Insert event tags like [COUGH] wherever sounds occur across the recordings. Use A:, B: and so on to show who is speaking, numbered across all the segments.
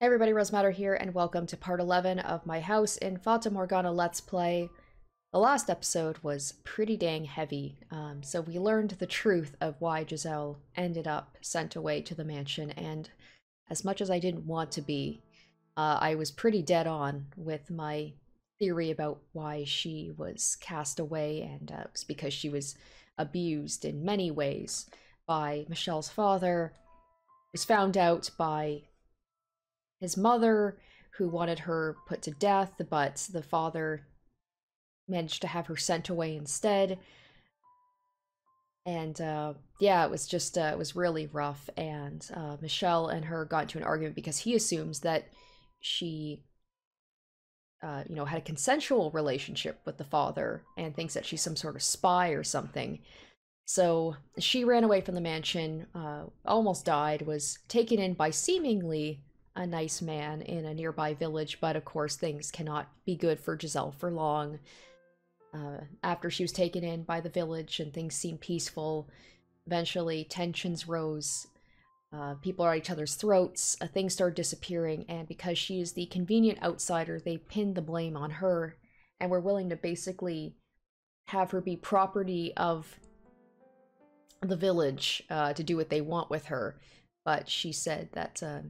A: Hey everybody, Rosematter here, and welcome to part 11 of my House in Fata Morgana Let's Play. The last episode was pretty dang heavy, um, so we learned the truth of why Giselle ended up sent away to the mansion, and as much as I didn't want to be, uh, I was pretty dead on with my theory about why she was cast away, and uh, it was because she was abused in many ways by Michel's father, was found out by his mother, who wanted her put to death, but the father managed to have her sent away instead. And uh, yeah, it was just, uh, it was really rough. And uh, Michel and her got into an argument because he assumes that she, uh, you know, had a consensual relationship with the father and thinks that she's some sort of spy or something. So she ran away from the mansion, uh, almost died, was taken in by seemingly a nice man in a nearby village, but of course things cannot be good for Giselle for long. Uh, after she was taken in by the village and things seemed peaceful, eventually tensions rose. Uh, people are at each other's throats, uh, things started disappearing, and because she is the convenient outsider, they pinned the blame on her and were willing to basically have her be property of the village uh, to do what they want with her. But she said that uh,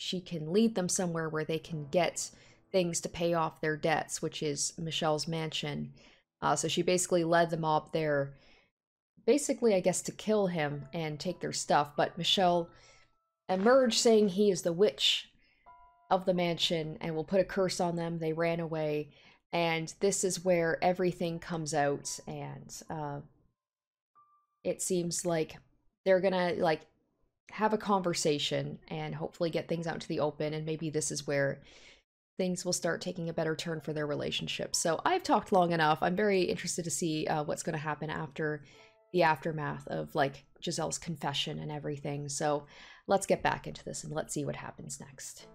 A: she can lead them somewhere where they can get things to pay off their debts, which is Michel's mansion. Uh, so she basically led the mob there, basically, I guess, to kill him and take their stuff. But Michel emerged saying he is the witch of the mansion and will put a curse on them. They ran away. And this is where everything comes out. And uh, it seems like they're gonna, like, have a conversation and hopefully get things out into the open. And maybe this is where things will start taking a better turn for their relationship. So I've talked long enough. I'm very interested to see uh, what's going to happen after the aftermath of like Giselle's confession and everything. So let's get back into this and let's see what happens next.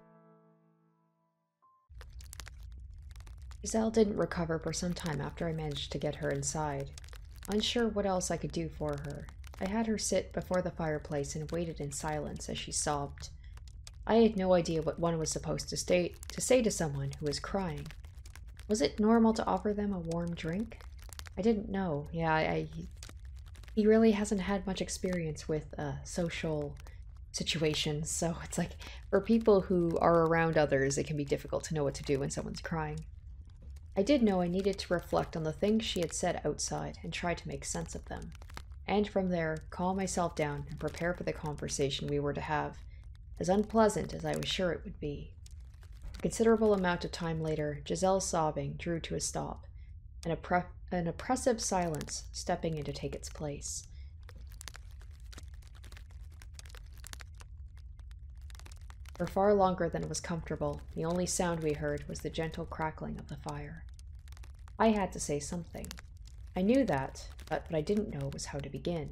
A: Giselle didn't recover for some time after I managed to get her inside. Unsure what else I could do for her, I had her sit before the fireplace and waited in silence as she sobbed. I had no idea what one was supposed to, stay, to say to someone who was crying. Was it normal to offer them a warm drink? I didn't know. Yeah, I, I he really hasn't had much experience with uh, social situations, so it's like for people who are around others, it can be difficult to know what to do when someone's crying. I did know I needed to reflect on the things she had said outside and try to make sense of them and from there calm myself down and prepare for the conversation we were to have, as unpleasant as I was sure it would be. A considerable amount of time later, Giselle's sobbing drew to a stop, and an oppressive silence stepping in to take its place. For far longer than was comfortable, the only sound we heard was the gentle crackling of the fire. I had to say something. I knew that, but what I didn't know was how to begin.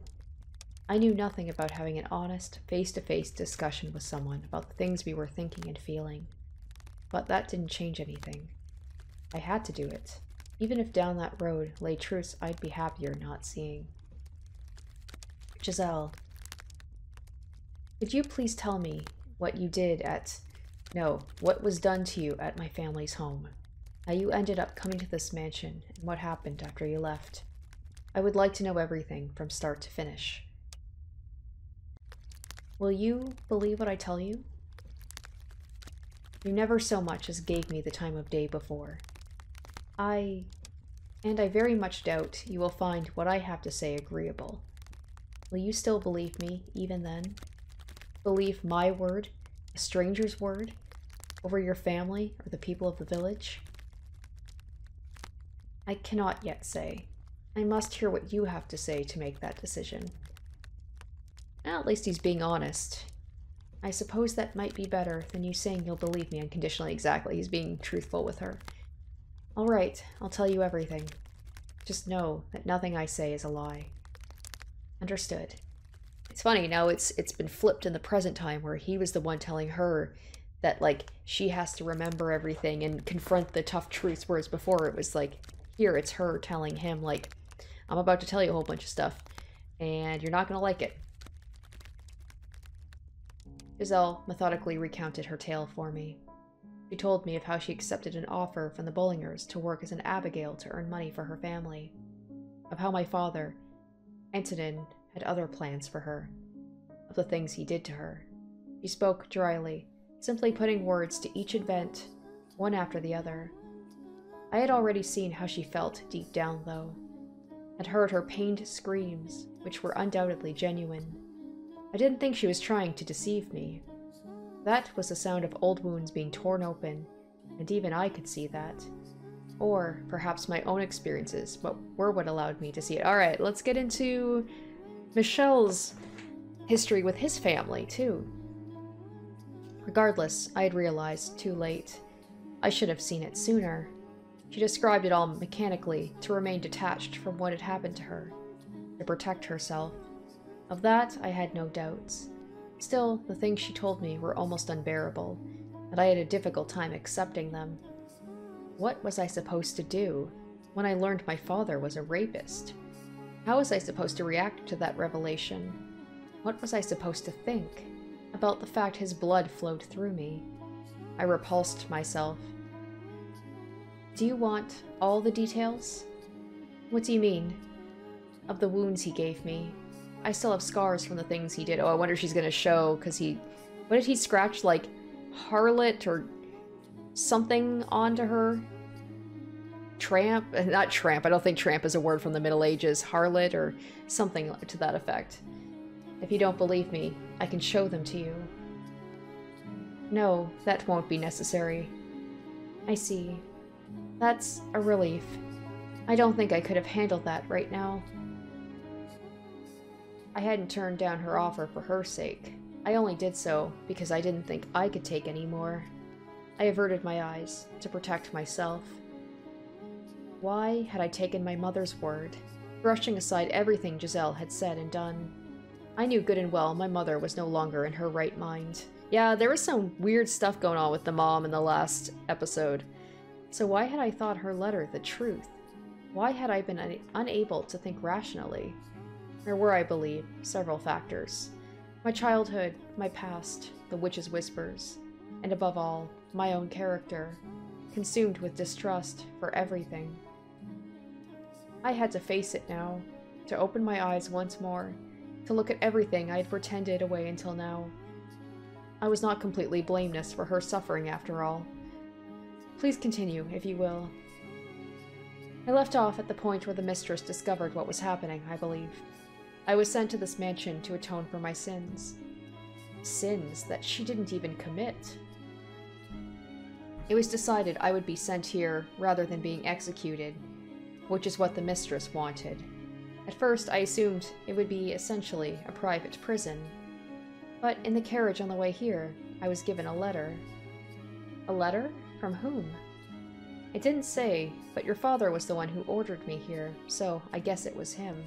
A: I knew nothing about having an honest, face to face discussion with someone about the things we were thinking and feeling. But that didn't change anything. I had to do it, even if down that road lay truths I'd be happier not seeing. Giselle, could you please tell me what you did at. No, what was done to you at my family's home? How you ended up coming to this mansion and what happened after you left? I would like to know everything from start to finish. Will you believe what I tell you? You never so much as gave me the time of day before. I... and I very much doubt you will find what I have to say agreeable. Will you still believe me, even then? Believe my word, a stranger's word, over your family or the people of the village? I cannot yet say. I must hear what you have to say to make that decision. Well, at least he's being honest. I suppose that might be better than you saying you'll believe me unconditionally. Exactly, he's being truthful with her. All right, I'll tell you everything. Just know that nothing I say is a lie. Understood. It's funny, now it's it's been flipped in the present time where he was the one telling her that like she has to remember everything and confront the tough truths whereas before it was like here it's her telling him like I'm about to tell you a whole bunch of stuff, and you're not going to like it. Giselle methodically recounted her tale for me. She told me of how she accepted an offer from the Bullingers to work as an abigail to earn money for her family, of how my father, Antonin, had other plans for her, of the things he did to her. She spoke dryly, simply putting words to each event, one after the other. I had already seen how she felt deep down, though, and heard her pained screams, which were undoubtedly genuine. I didn't think she was trying to deceive me. That was the sound of old wounds being torn open, and even I could see that. Or perhaps my own experiences but were what allowed me to see it. Alright, let's get into Michel's history with his family, too. Regardless, I had realized too late. I should have seen it sooner. She described it all mechanically, to remain detached from what had happened to her, to protect herself. Of that, I had no doubts. Still, the things she told me were almost unbearable, and I had a difficult time accepting them. What was I supposed to do when I learned my father was a rapist? How was I supposed to react to that revelation? What was I supposed to think about the fact his blood flowed through me? I repulsed myself. Do you want all the details? What do you mean? Of the wounds he gave me, I still have scars from the things he did. Oh, I wonder if she's gonna show, because he... What did he scratch, like, harlot or something onto her? Tramp? Uh, not tramp, I don't think tramp is a word from the Middle Ages. Harlot or something to that effect. If you don't believe me, I can show them to you. No, that won't be necessary. I see. That's a relief. I don't think I could have handled that right now. I hadn't turned down her offer for her sake. I only did so because I didn't think I could take any more. I averted my eyes to protect myself. Why had I taken my mother's word, brushing aside everything Giselle had said and done? I knew good and well my mother was no longer in her right mind. Yeah, there was some weird stuff going on with the mom in the last episode. So why had I thought her letter the truth? Why had I been un unable to think rationally? There were, I believe, several factors. My childhood, my past, the witch's whispers, and above all, my own character, consumed with distrust for everything. I had to face it now, to open my eyes once more, to look at everything I had pretended away until now. I was not completely blameless for her suffering after all. Please continue, if you will. I left off at the point where the mistress discovered what was happening, I believe. I was sent to this mansion to atone for my sins. Sins that she didn't even commit. It was decided I would be sent here rather than being executed, which is what the mistress wanted. At first, I assumed it would be essentially a private prison. But in the carriage on the way here, I was given a letter. A letter? From whom? It didn't say, but your father was the one who ordered me here, so I guess it was him.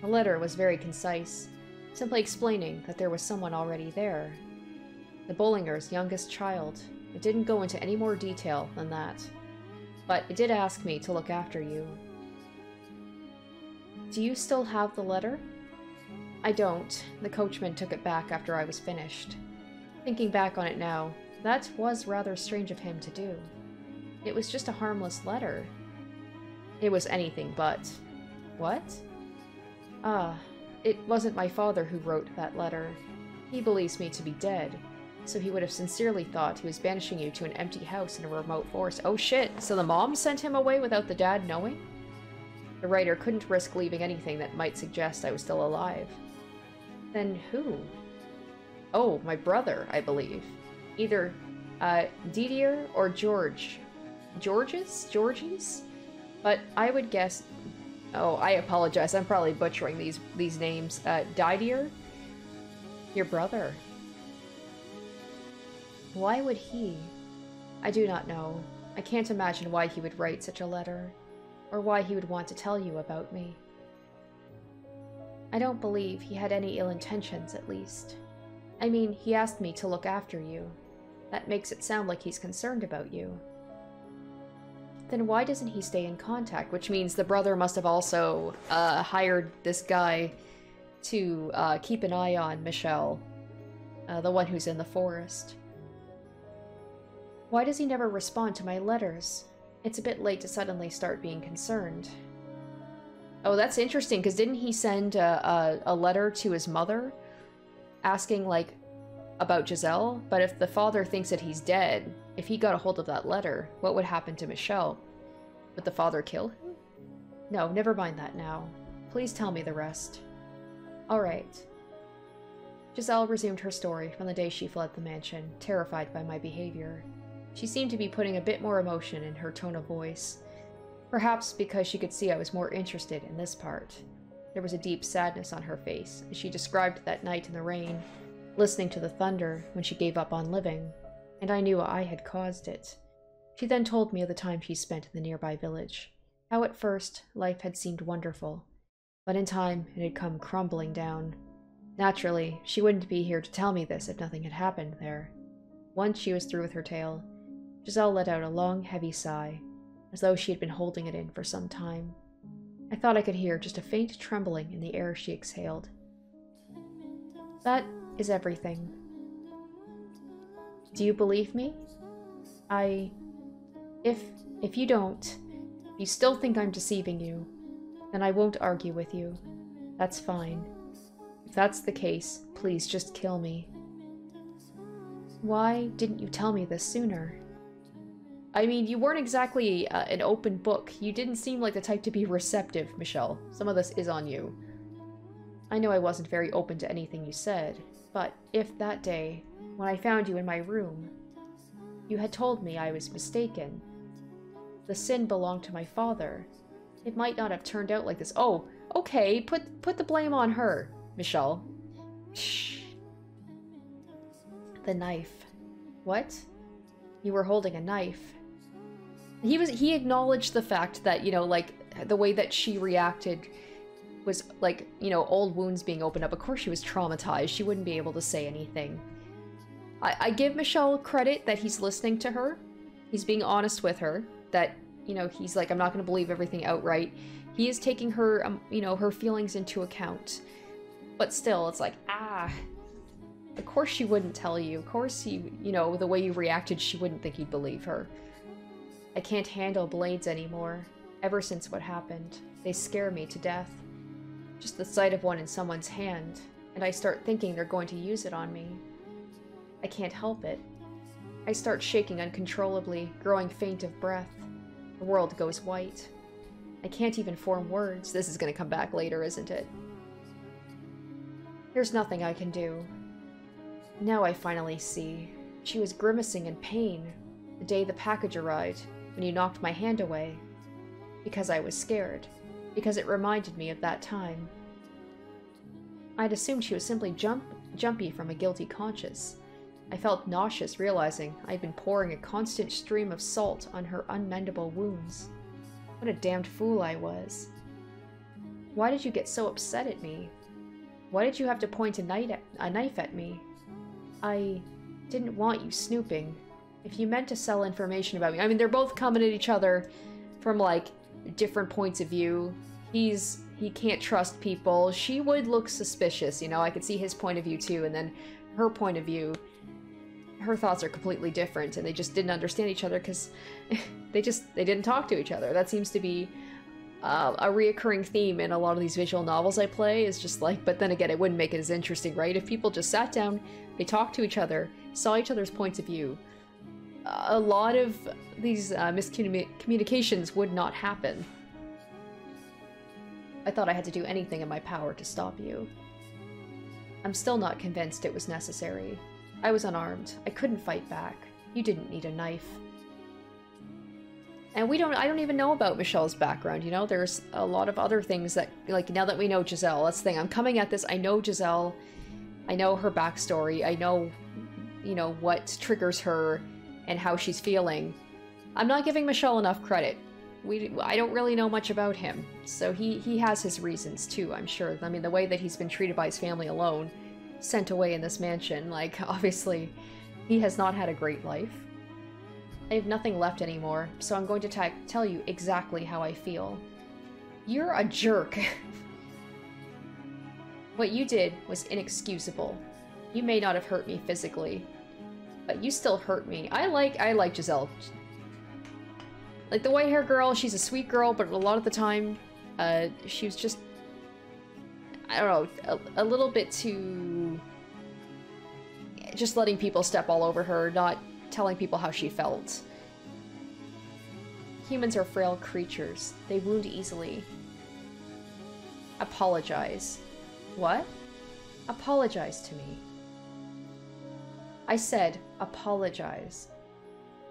A: The letter was very concise, simply explaining that there was someone already there. The Bullingers' youngest child. It didn't go into any more detail than that. But it did ask me to look after you. Do you still have the letter? I don't. The coachman took it back after I was finished. Thinking back on it now, that was rather strange of him to do. It was just a harmless letter. It was anything but. What? Ah, it wasn't my father who wrote that letter. He believes me to be dead, so he would have sincerely thought he was banishing you to an empty house in a remote forest. Oh shit, so the mom sent him away without the dad knowing? The writer couldn't risk leaving anything that might suggest I was still alive. Then who? Oh, my brother, I believe. Either uh, Didier or George. Georges? Georgies? But I would guess Oh, I apologize. I'm probably butchering these these names. Uh, Didier? Your brother. Why would he? I do not know. I can't imagine why he would write such a letter, or why he would want to tell you about me. I don't believe he had any ill intentions, at least. I mean, he asked me to look after you. That makes it sound like he's concerned about you then why doesn't he stay in contact? Which means the brother must have also uh, hired this guy to uh, keep an eye on Michel, Uh, the one who's in the forest. Why does he never respond to my letters? It's a bit late to suddenly start being concerned. Oh, that's interesting, because didn't he send a, a, a, letter to his mother asking, like, about Giselle? But if the father thinks that he's dead, if he got a hold of that letter, what would happen to Michel? Would the father kill him? No, never mind that now. Please tell me the rest. Alright. Giselle resumed her story from the day she fled the mansion, terrified by my behavior. She seemed to be putting a bit more emotion in her tone of voice. Perhaps because she could see I was more interested in this part. There was a deep sadness on her face as she described that night in the rain, listening to the thunder when she gave up on living, and I knew I had caused it. She then told me of the time she spent in the nearby village, how at first life had seemed wonderful, but in time it had come crumbling down. Naturally, she wouldn't be here to tell me this if nothing had happened there. Once she was through with her tale, Giselle let out a long, heavy sigh, as though she had been holding it in for some time. I thought I could hear just a faint trembling in the air she exhaled. That is everything. Do you believe me? I... If... if you don't, if you still think I'm deceiving you, then I won't argue with you. That's fine. If that's the case, please just kill me. Why didn't you tell me this sooner? I mean, you weren't exactly uh, an open book. You didn't seem like the type to be receptive, Michel. Some of this is on you. I know I wasn't very open to anything you said, but if that day, when I found you in my room, you had told me I was mistaken, the sin belonged to my father, it might not have turned out like this. Oh, okay, put put the blame on her, Michel. Shh. The knife. What? You were holding a knife. He was he acknowledged the fact that, you know, like the way that she reacted was like, you know, old wounds being opened up. Of course she was traumatized. She wouldn't be able to say anything. I, I give Michel credit that he's listening to her. He's being honest with her. That, you know, he's like, I'm not going to believe everything outright. He is taking her, um, you know, her feelings into account. But still, it's like, ah, of course she wouldn't tell you. Of course you, you know, the way you reacted, she wouldn't think you'd believe her. I can't handle blades anymore. Ever since what happened, they scare me to death. Just the sight of one in someone's hand, and I start thinking they're going to use it on me. I can't help it. I start shaking uncontrollably, growing faint of breath. The world goes white. I can't even form words. This is going to come back later, isn't it? There's nothing I can do. Now I finally see. She was grimacing in pain the day the package arrived, when you knocked my hand away. Because I was scared. Because it reminded me of that time. I'd assumed she was simply jump jumpy from a guilty conscience. I felt nauseous realizing I'd been pouring a constant stream of salt on her unmendable wounds. What a damned fool I was. Why did you get so upset at me? Why did you have to point a at, a knife at me? I didn't want you snooping. If you meant to sell information about me, I mean, they're both coming at each other from like different points of view. He's he can't trust people. She would look suspicious, you know. I could see his point of view too, and then her point of view. Her thoughts are completely different, and they just didn't understand each other because [LAUGHS] they just they didn't talk to each other. That seems to be uh, a reoccurring theme in a lot of these visual novels I play. Is just like, but then again, it wouldn't make it as interesting, right? If people just sat down, they talked to each other, saw each other's points of view, a lot of these uh, miscommunications would not happen. I thought I had to do anything in my power to stop you. I'm still not convinced it was necessary. I was unarmed. I couldn't fight back. You didn't need a knife. And we don't I don't even know about Michel's background, you know? There's a lot of other things that like now that we know Giselle, that's the thing. I'm coming at this. I know Giselle. I know her backstory. I know you know what triggers her and how she's feeling. I'm not giving Michel enough credit. We, I don't really know much about him, so he, he has his reasons too, I'm sure. I mean, the way that he's been treated by his family alone, sent away in this mansion, like, [LAUGHS] obviously, he has not had a great life. I have nothing left anymore, so I'm going to tell you exactly how I feel. You're a jerk. [LAUGHS] what you did was inexcusable. You may not have hurt me physically, you still hurt me. I like I like Giselle. Like the white hair girl, she's a sweet girl, but a lot of the time, uh, she was just I don't know, a, a little bit too just letting people step all over her, not telling people how she felt. Humans are frail creatures. They wound easily. Apologize. What? Apologize to me. I said, apologize.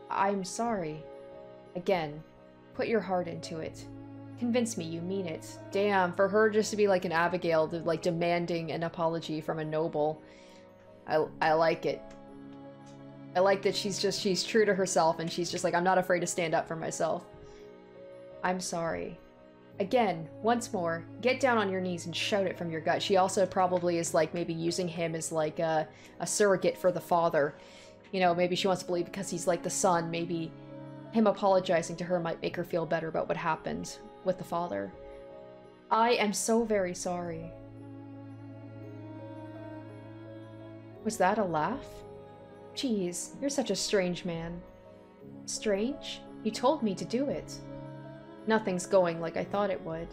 A: I'm sorry. Again, put your heart into it. Convince me you mean it. Damn, for her just to be like an Abigail, like demanding an apology from a noble. I, I like it. I like that she's just, she's true to herself and she's just like, I'm not afraid to stand up for myself. I'm sorry. Again, once more, get down on your knees and shout it from your gut. She also probably is like maybe using him as like a, a surrogate for the father. You know, maybe she wants to believe because he's like the son, maybe him apologizing to her might make her feel better about what happened with the father. I am so very sorry. Was that a laugh? Geez, you're such a strange man. Strange? You told me to do it. Nothing's going like I thought it would.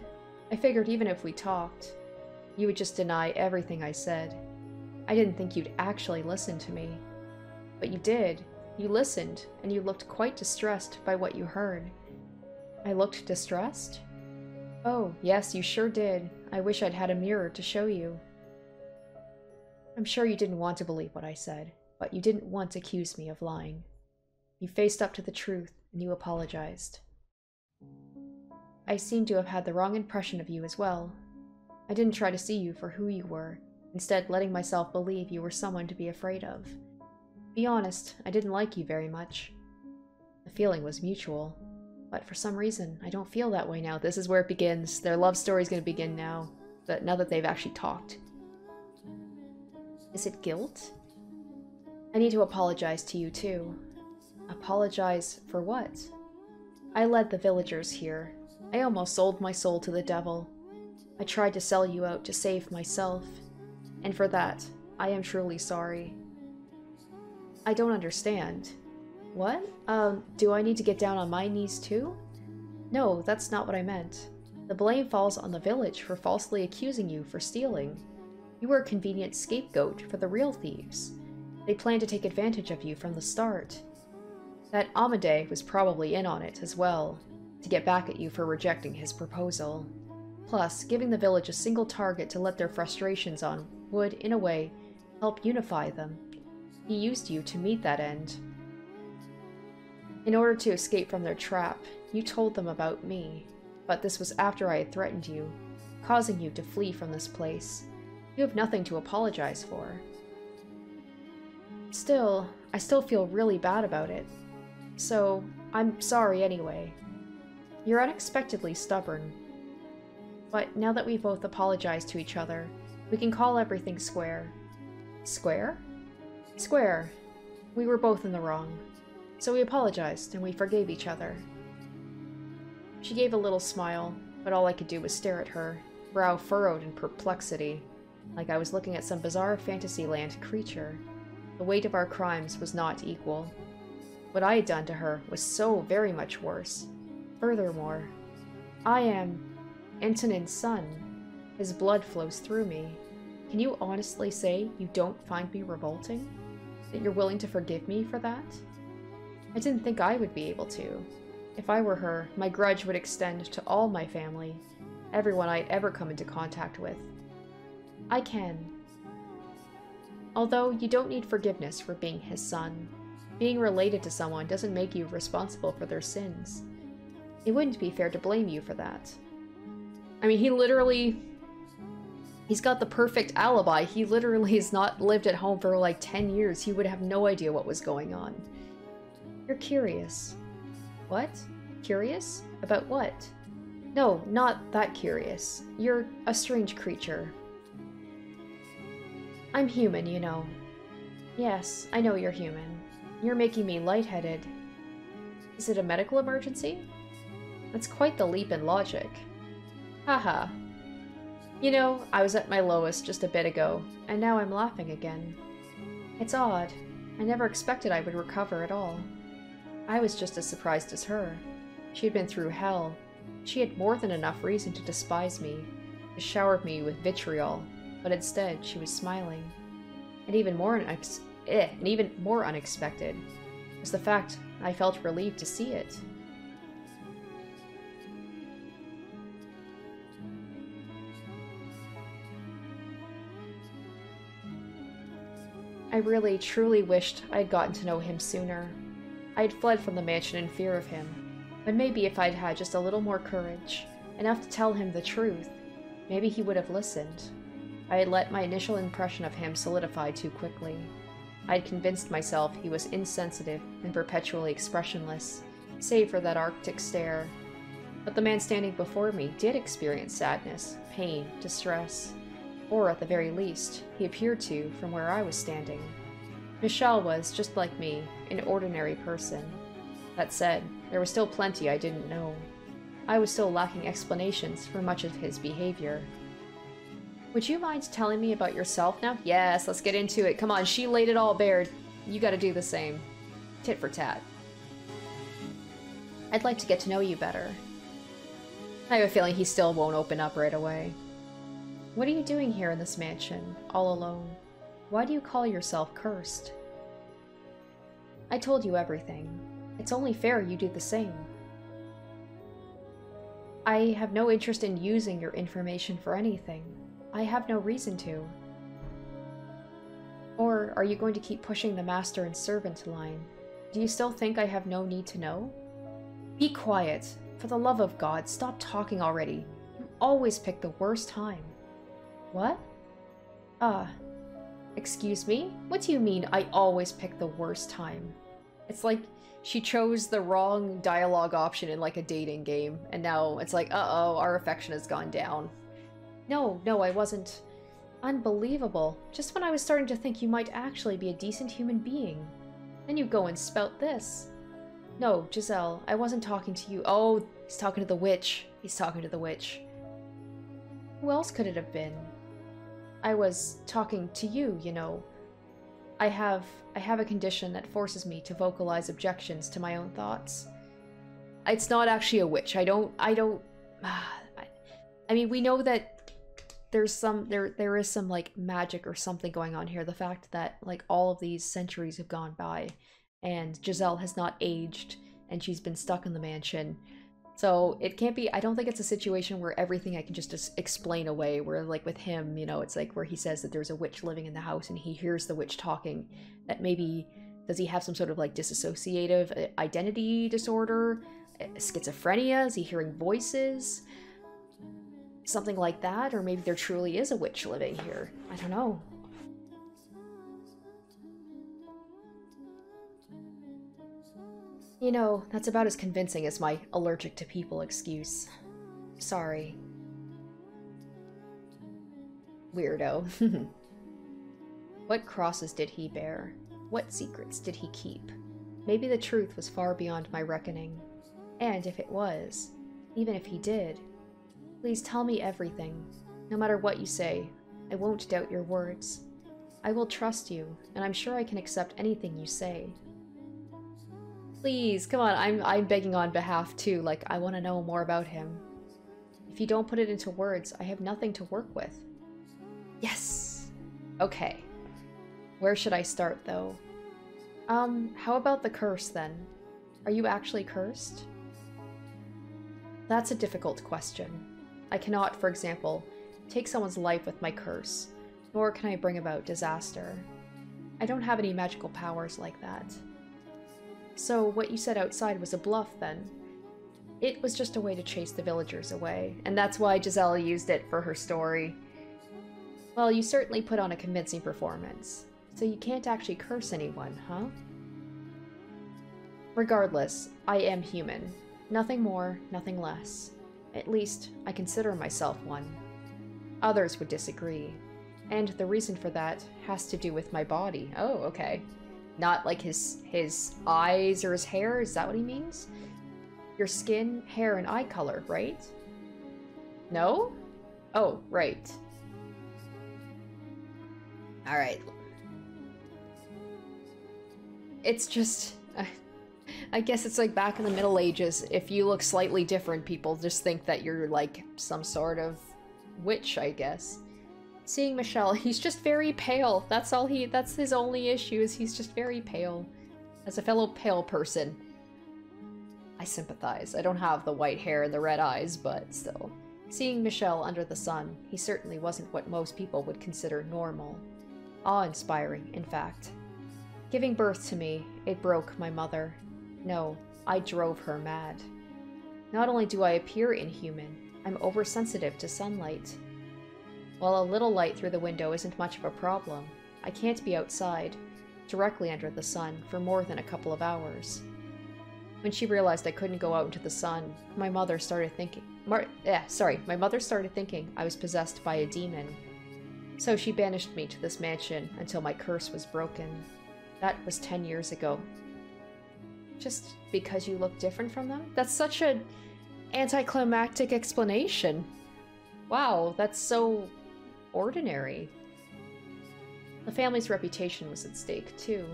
A: I figured even if we talked, you would just deny everything I said. I didn't think you'd actually listen to me. But you did. You listened, and you looked quite distressed by what you heard. I looked distressed? Oh, yes, you sure did. I wish I'd had a mirror to show you. I'm sure you didn't want to believe what I said, but you didn't once accuse me of lying. You faced up to the truth, and you apologized. I seem to have had the wrong impression of you as well. I didn't try to see you for who you were, instead letting myself believe you were someone to be afraid of. Be honest, I didn't like you very much. The feeling was mutual, but for some reason, I don't feel that way now. This is where it begins. Their love story's gonna begin now, but now that they've actually talked. Is it guilt? I need to apologize to you too. Apologize for what? I led the villagers here, I almost sold my soul to the devil. I tried to sell you out to save myself, and for that, I am truly sorry. I don't understand. What? Um, do I need to get down on my knees too? No, that's not what I meant. The blame falls on the village for falsely accusing you for stealing. You were a convenient scapegoat for the real thieves. They planned to take advantage of you from the start. That Amade was probably in on it as well, to get back at you for rejecting his proposal. Plus, giving the village a single target to let their frustrations on would, in a way, help unify them. He used you to meet that end. In order to escape from their trap, you told them about me, but this was after I had threatened you, causing you to flee from this place. You have nothing to apologize for. Still, I still feel really bad about it. So, I'm sorry anyway. You're unexpectedly stubborn. But now that we've both apologized to each other, we can call everything square. Square? Square. We were both in the wrong. So we apologized and we forgave each other. She gave a little smile, but all I could do was stare at her, brow furrowed in perplexity, like I was looking at some bizarre fantasyland creature. The weight of our crimes was not equal. What I had done to her was so very much worse, Furthermore, I am Antonin's son. His blood flows through me. Can you honestly say you don't find me revolting? That you're willing to forgive me for that? I didn't think I would be able to. If I were her, my grudge would extend to all my family, everyone I'd ever come into contact with. I can. Although you don't need forgiveness for being his son, being related to someone doesn't make you responsible for their sins. It wouldn't be fair to blame you for that. I mean, he literally... He's got the perfect alibi. He literally has not lived at home for like 10 years. He would have no idea what was going on. You're curious. What? Curious? About what? No, not that curious. You're a strange creature. I'm human, you know. Yes, I know you're human. You're making me lightheaded. Is it a medical emergency? That's quite the leap in logic. Haha. You know, I was at my lowest just a bit ago, and now I'm laughing again. It's odd. I never expected I would recover at all. I was just as surprised as her. She had been through hell. She had more than enough reason to despise me, to shower me with vitriol, but instead she was smiling. And even more unex- eh, and even more unexpected was the fact I felt relieved to see it. I really, truly wished I had gotten to know him sooner. I had fled from the mansion in fear of him, but maybe if I'd had just a little more courage, enough to tell him the truth, maybe he would have listened. I had let my initial impression of him solidify too quickly. I had convinced myself he was insensitive and perpetually expressionless, save for that arctic stare. But the man standing before me did experience sadness, pain, distress. Or at the very least, he appeared to from where I was standing. Michel was, just like me, an ordinary person. That said, there was still plenty I didn't know. I was still lacking explanations for much of his behavior. Would you mind telling me about yourself now? Yes, let's get into it. Come on, she laid it all bare. You gotta do the same. Tit for tat. I'd like to get to know you better. I have a feeling he still won't open up right away. What are you doing here in this mansion, all alone? Why do you call yourself cursed? I told you everything. It's only fair you do the same. I have no interest in using your information for anything. I have no reason to. Or are you going to keep pushing the master and servant line? Do you still think I have no need to know? Be quiet. For the love of God, stop talking already. You always pick the worst time. What? Ah. Uh, excuse me? What do you mean I always pick the worst time? It's like she chose the wrong dialogue option in like a dating game, and now it's like, uh-oh, our affection has gone down. No, no, I wasn't. Unbelievable. Just when I was starting to think you might actually be a decent human being. Then you go and spout this. No, Giselle, I wasn't talking to you. Oh, he's talking to the witch. He's talking to the witch. Who else could it have been? I was talking to you, you know. I have I have a condition that forces me to vocalize objections to my own thoughts. It's not actually a witch. I don't I don't ah, I, I mean, we know that there's some there there is some like magic or something going on here. The fact that like all of these centuries have gone by and Giselle has not aged and she's been stuck in the mansion so it can't be, I don't think it's a situation where everything I can just explain away, where like with him, you know, it's like where he says that there's a witch living in the house and he hears the witch talking, that maybe, does he have some sort of like disassociative uh, identity disorder? Uh, schizophrenia? Is he hearing voices? Something like that? Or maybe there truly is a witch living here. I don't know. You know, that's about as convincing as my allergic to people excuse. Sorry. Weirdo. [LAUGHS] what crosses did he bear? What secrets did he keep? Maybe the truth was far beyond my reckoning. And if it was, even if he did, please tell me everything. No matter what you say, I won't doubt your words. I will trust you, and I'm sure I can accept anything you say. Please, come on, I'm, I'm begging on behalf too, like, I want to know more about him. If you don't put it into words, I have nothing to work with. Yes! Okay. Where should I start, though? Um, how about the curse, then? Are you actually cursed? That's a difficult question. I cannot, for example, take someone's life with my curse, nor can I bring about disaster. I don't have any magical powers like that. So what you said outside was a bluff, then? It was just a way to chase the villagers away, and that's why Giselle used it for her story. Well, you certainly put on a convincing performance, so you can't actually curse anyone, huh? Regardless, I am human. Nothing more, nothing less. At least, I consider myself one. Others would disagree, and the reason for that has to do with my body. Oh, okay. Not like his his eyes or his hair, is that what he means? Your skin, hair, and eye color, right? No? Oh, right. Alright. it's just. [LAUGHS] I guess it's like back in the Middle Ages. If you look slightly different, people just think that you're like some sort of witch, I guess. Seeing Michel. he's just very pale. That's all he, that's his only issue is he's just very pale. As a fellow pale person, I sympathize. I don't have the white hair and the red eyes, but still. Seeing Michel under the sun, he certainly wasn't what most people would consider normal. Awe-inspiring, in fact. Giving birth to me, it broke my mother. No, I drove her mad. Not only do I appear inhuman, I'm oversensitive to sunlight. While a little light through the window isn't much of a problem, I can't be outside, directly under the sun, for more than a couple of hours. When she realized I couldn't go out into the sun, my mother started thinking. Mar- eh, sorry, my mother started thinking I was possessed by a demon. So she banished me to this mansion until my curse was broken. That was ten years ago, just because you look different from them? That's such an anticlimactic explanation. Wow, that's so ordinary. The family's reputation was at stake, too.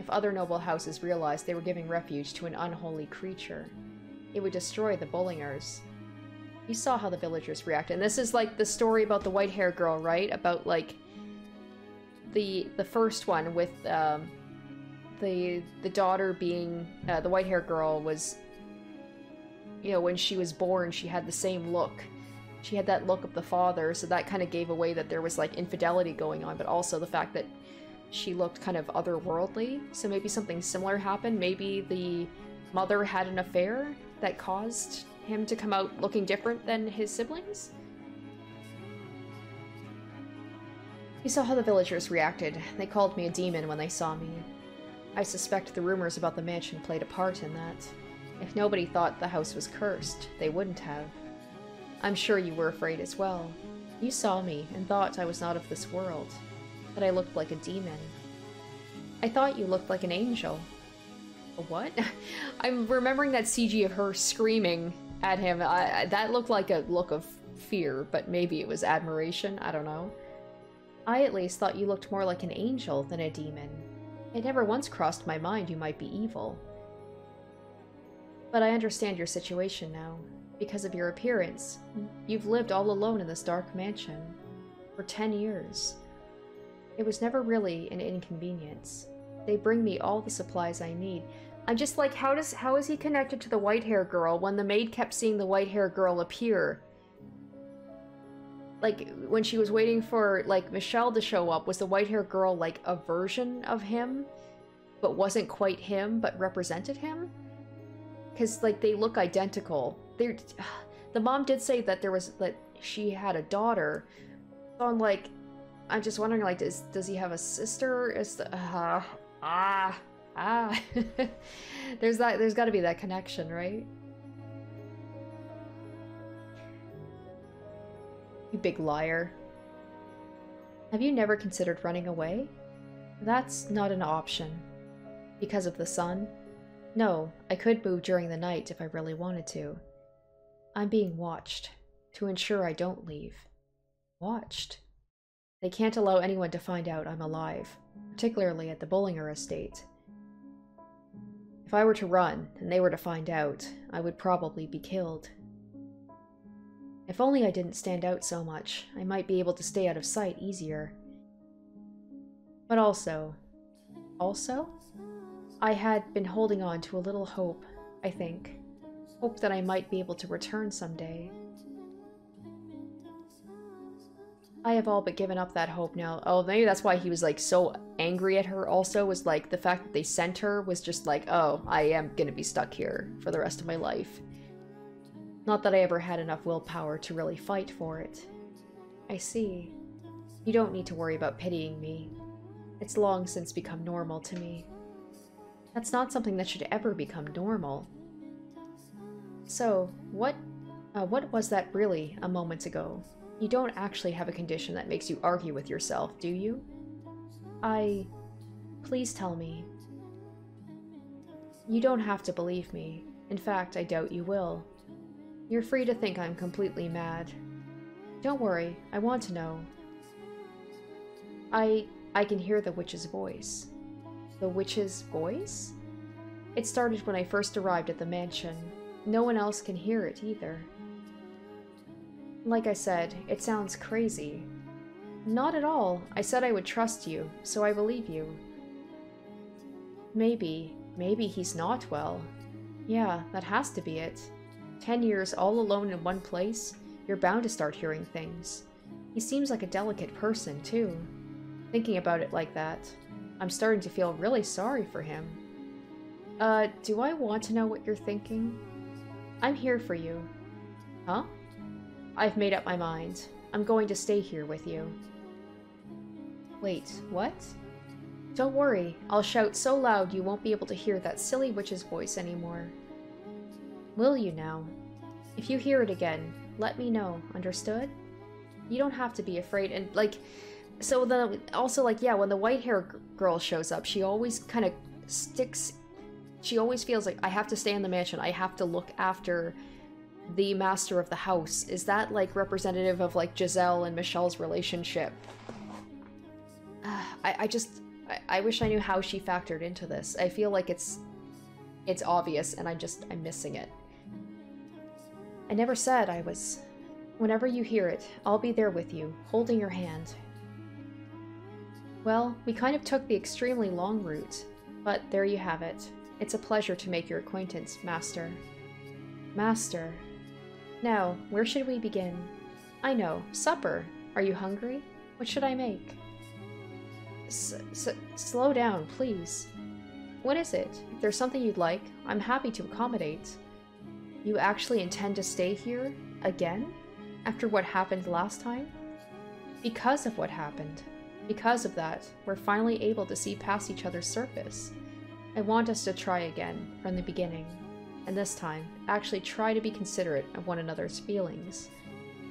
A: If other noble houses realized they were giving refuge to an unholy creature, it would destroy the Bullingers. You saw how the villagers reacted. And this is like the story about the white hair girl, right? About like the the first one with um, the the daughter being uh, the white hair girl was you know when she was born she had the same look she had that look of the father so that kind of gave away that there was like infidelity going on but also the fact that she looked kind of otherworldly. So maybe something similar happened. Maybe the mother had an affair that caused him to come out looking different than his siblings. You saw how the villagers reacted. They called me a demon when they saw me. I suspect the rumors about the mansion played a part in that. If nobody thought the house was cursed, they wouldn't have. I'm sure you were afraid as well. You saw me and thought I was not of this world, that I looked like a demon. I thought you looked like an angel. A what? [LAUGHS] I'm remembering that CG of her screaming at him. I, that looked like a look of fear, but maybe it was admiration. I don't know. I at least thought you looked more like an angel than a demon. It never once crossed my mind you might be evil. But I understand your situation now. Because of your appearance, you've lived all alone in this dark mansion. For ten years. It was never really an inconvenience. They bring me all the supplies I need. I'm just like, how does how is he connected to the white hair girl when the maid kept seeing the white hair girl appear? like when she was waiting for like Michel to show up, was the white hair girl like a version of him, but wasn't quite him, but represented him? Because like they look identical. They, [SIGHS] the mom did say that there was that she had a daughter. So I'm like, I'm just wondering like, does does he have a sister? Is the uh, ah ah? [LAUGHS] there's that. There's got to be that connection, right? You big liar. Have you never considered running away? That's not an option. Because of the sun? No, I could move during the night if I really wanted to. I'm being watched, to ensure I don't leave. Watched? They can't allow anyone to find out I'm alive, particularly at the Bullinger estate. If I were to run, and they were to find out, I would probably be killed. If only I didn't stand out so much, I might be able to stay out of sight easier. But also, also, I had been holding on to a little hope, I think. Hope that I might be able to return someday. I have all but given up that hope now. Oh, maybe that's why he was like so angry at her also was like the fact that they sent her was just like, oh, I am gonna be stuck here for the rest of my life. Not that I ever had enough willpower to really fight for it. I see. You don't need to worry about pitying me. It's long since become normal to me. That's not something that should ever become normal. So, what uh, what was that really a moment ago? You don't actually have a condition that makes you argue with yourself, do you? I... Please tell me. You don't have to believe me. In fact, I doubt you will. You're free to think I'm completely mad. Don't worry, I want to know. I... I can hear the witch's voice. The witch's voice? It started when I first arrived at the mansion. No one else can hear it either. Like I said, it sounds crazy. Not at all. I said I would trust you, so I believe you. Maybe, maybe he's not well. Yeah, that has to be it. Ten years all alone in one place, you're bound to start hearing things. He seems like a delicate person, too. Thinking about it like that, I'm starting to feel really sorry for him. Uh, do I want to know what you're thinking? I'm here for you. Huh? I've made up my mind. I'm going to stay here with you. Wait, what? Don't worry, I'll shout so loud you won't be able to hear that silly witch's voice anymore. Will you now? If you hear it again, let me know, understood? You don't have to be afraid, and like, so then also like yeah, when the white hair girl shows up, she always kind of sticks. She always feels like I have to stay in the mansion. I have to look after the master of the house. Is that like representative of like Giselle and Michel's relationship? Uh, [SIGHS] I I just I, I wish I knew how she factored into this. I feel like it's it's obvious, and I just I'm missing it. I never said I was. Whenever you hear it, I'll be there with you, holding your hand. Well, we kind of took the extremely long route, but there you have it. It's a pleasure to make your acquaintance, Master. Master. Now, where should we begin? I know, supper. Are you hungry? What should I make? S -s slow down, please. What is it? If there's something you'd like, I'm happy to accommodate. You actually intend to stay here? Again? After what happened last time? Because of what happened. Because of that, we're finally able to see past each other's surface. I want us to try again, from the beginning. And this time, actually try to be considerate of one another's feelings.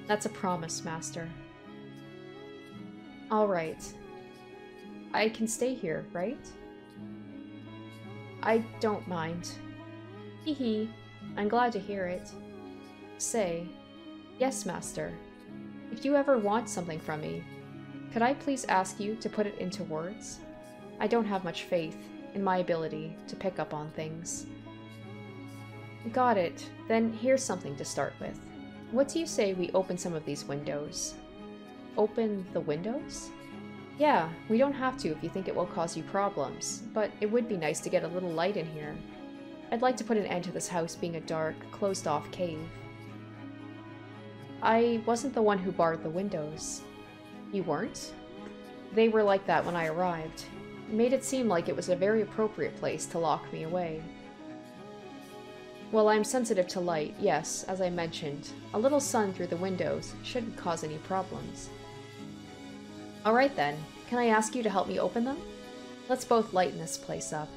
A: That's a promise, Master. Alright. I can stay here, right? I don't mind. Hee hee. I'm glad to hear it. Say, Yes, Master. If you ever want something from me, could I please ask you to put it into words? I don't have much faith in my ability to pick up on things. Got it. Then here's something to start with. What do you say we open some of these windows? Open the windows? Yeah, we don't have to if you think it will cause you problems, but it would be nice to get a little light in here. I'd like to put an end to this house being a dark, closed-off cave. I wasn't the one who barred the windows. You weren't? They were like that when I arrived. It made it seem like it was a very appropriate place to lock me away. Well, I'm sensitive to light, yes, as I mentioned. A little sun through the windows shouldn't cause any problems. Alright then, can I ask you to help me open them? Let's both lighten this place up.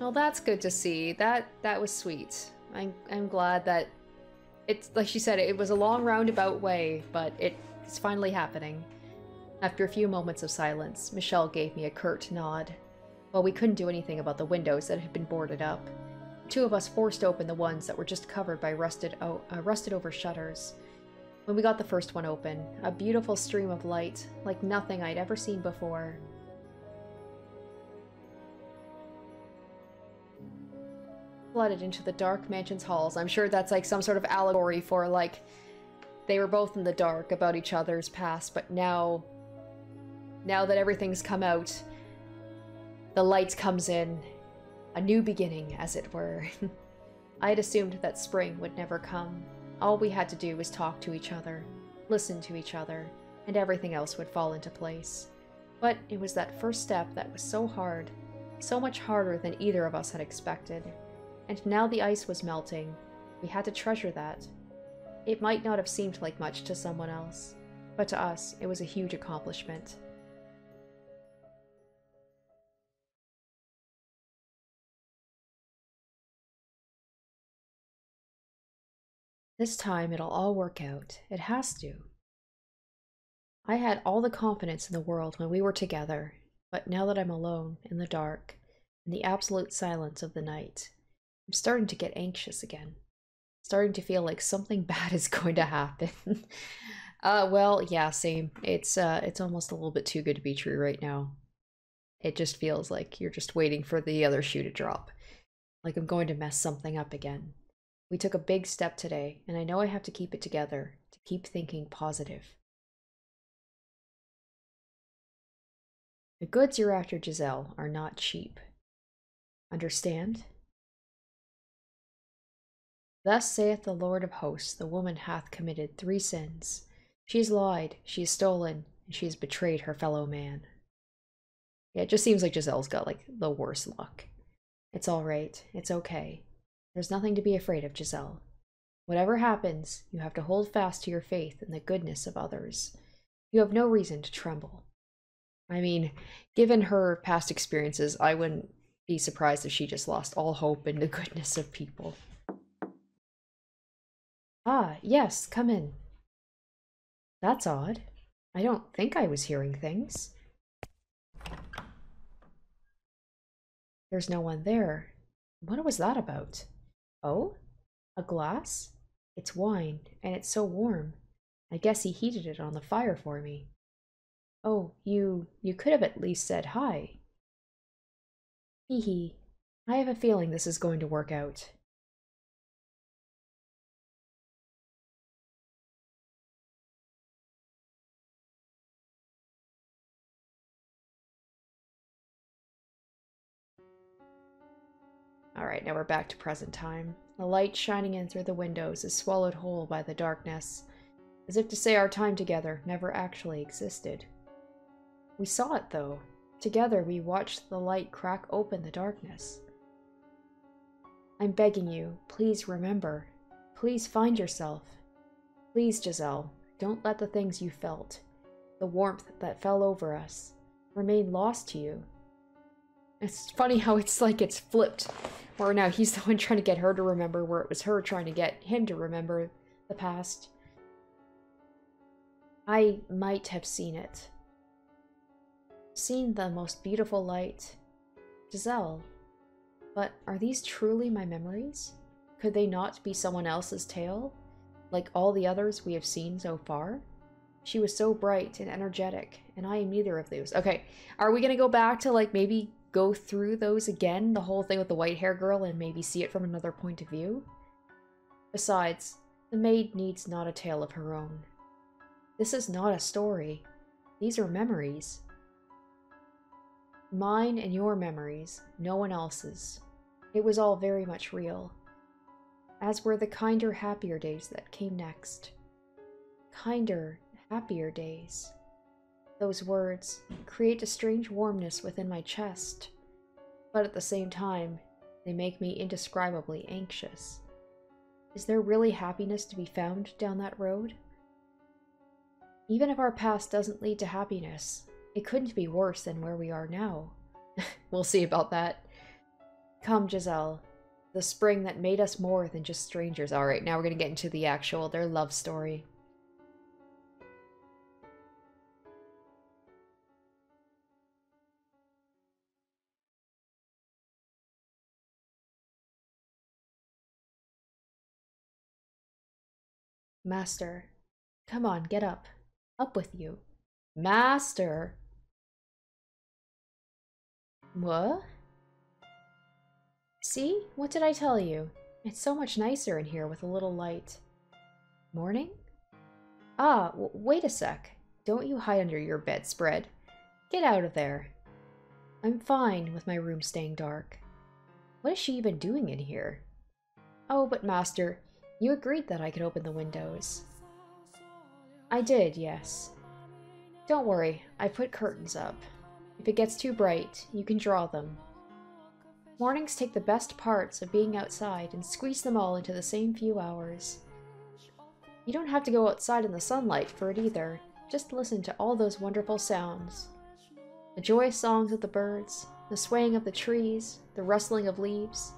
A: Well, that's good to see. That that was sweet. I'm I'm glad that it's like she said. It was a long roundabout way, but it's finally happening. After a few moments of silence, Michel gave me a curt nod. Well, we couldn't do anything about the windows that had been boarded up. Two of us forced open the ones that were just covered by rusted, uh, rusted over shutters. When we got the first one open, a beautiful stream of light, like nothing I'd ever seen before, flooded into the dark mansion's halls. I'm sure that's like some sort of allegory for like they were both in the dark about each other's past, but now now that everything's come out, the light comes in, a new beginning, as it were. [LAUGHS] I had assumed that spring would never come. All we had to do was talk to each other, listen to each other, and everything else would fall into place. But it was that first step that was so hard, so much harder than either of us had expected. And now the ice was melting. We had to treasure that. It might not have seemed like much to someone else, but to us, it was a huge accomplishment. This time it'll all work out. It has to. I had all the confidence in the world when we were together, but now that I'm alone, in the dark, in the absolute silence of the night, I'm starting to get anxious again. Starting to feel like something [LAUGHS] bad is going to happen. [LAUGHS] uh well, yeah, same. It's uh it's almost a little bit too good to be true right now. It just feels like you're just waiting for the other shoe to drop. Like I'm going to mess something up again. We took a big step today, and I know I have to keep it together, to keep thinking positive. The goods you're after, Giselle, are not cheap. Understand? Thus saith the Lord of hosts, the woman hath committed three sins. She has lied, she has stolen, and she has betrayed her fellow man. Yeah, it just seems like Giselle's got like the worst luck. It's alright, it's okay. There's nothing to be afraid of, Giselle. Whatever happens, you have to hold fast to your faith in the goodness of others. You have no reason to tremble. I mean, given her past experiences, I wouldn't be surprised if she just lost all hope in the [LAUGHS] goodness of people. Ah, yes, come in. That's odd. I don't think I was hearing things. There's no one there. What was that about? Oh? A glass? It's wine, and it's so warm. I guess he heated it on the fire for me. Oh, you you could have at least said hi. Hee hee. I have a feeling this is going to work out. Alright, now we're back to present time. The light shining in through the windows is swallowed whole by the darkness, as if to say our time together never actually existed. We saw it, though. Together we watched the light crack open the darkness. I'm begging you, please remember. Please find yourself. Please, Giselle, don't let the things you felt, the warmth that fell over us, remain lost to you. It's funny how it's like it's flipped or now he's the one trying to get her to remember where it was her trying to get him to remember the past. I might have seen it. Seen the most beautiful light. Giselle. But are these truly my memories? Could they not be someone else's tale? Like all the others we have seen so far? She was so bright and energetic, and I am neither of those. Okay, are we gonna go back to like maybe go through those again, the whole thing with the white hair girl, and maybe see it from another point of view? Besides, the maid needs not a tale of her own. This is not a story. These are memories. Mine and your memories, no one else's. It was all very much real. As were the kinder, happier days that came next. Kinder, happier days. Those words create a strange warmness within my chest, but at the same time, they make me indescribably anxious. Is there really happiness to be found down that road? Even if our past doesn't lead to happiness, it couldn't be worse than where we are now. [LAUGHS] we'll see about that. Come, Giselle. The spring that made us more than just strangers. Alright, now we're gonna get into the actual, their love story. Master. Come on, get up. Up with you. Master! What? See? What did I tell you? It's so much nicer in here with a little light. Morning? Ah, wait a sec. Don't you hide under your bedspread. Get out of there. I'm fine with my room staying dark. What is she even doing in here? Oh, but master, you agreed that I could open the windows. I did, yes. Don't worry, I put curtains up. If it gets too bright, you can draw them. Mornings take the best parts of being outside and squeeze them all into the same few hours. You don't have to go outside in the sunlight for it either. Just listen to all those wonderful sounds. The joyous songs of the birds, the swaying of the trees, the rustling of leaves,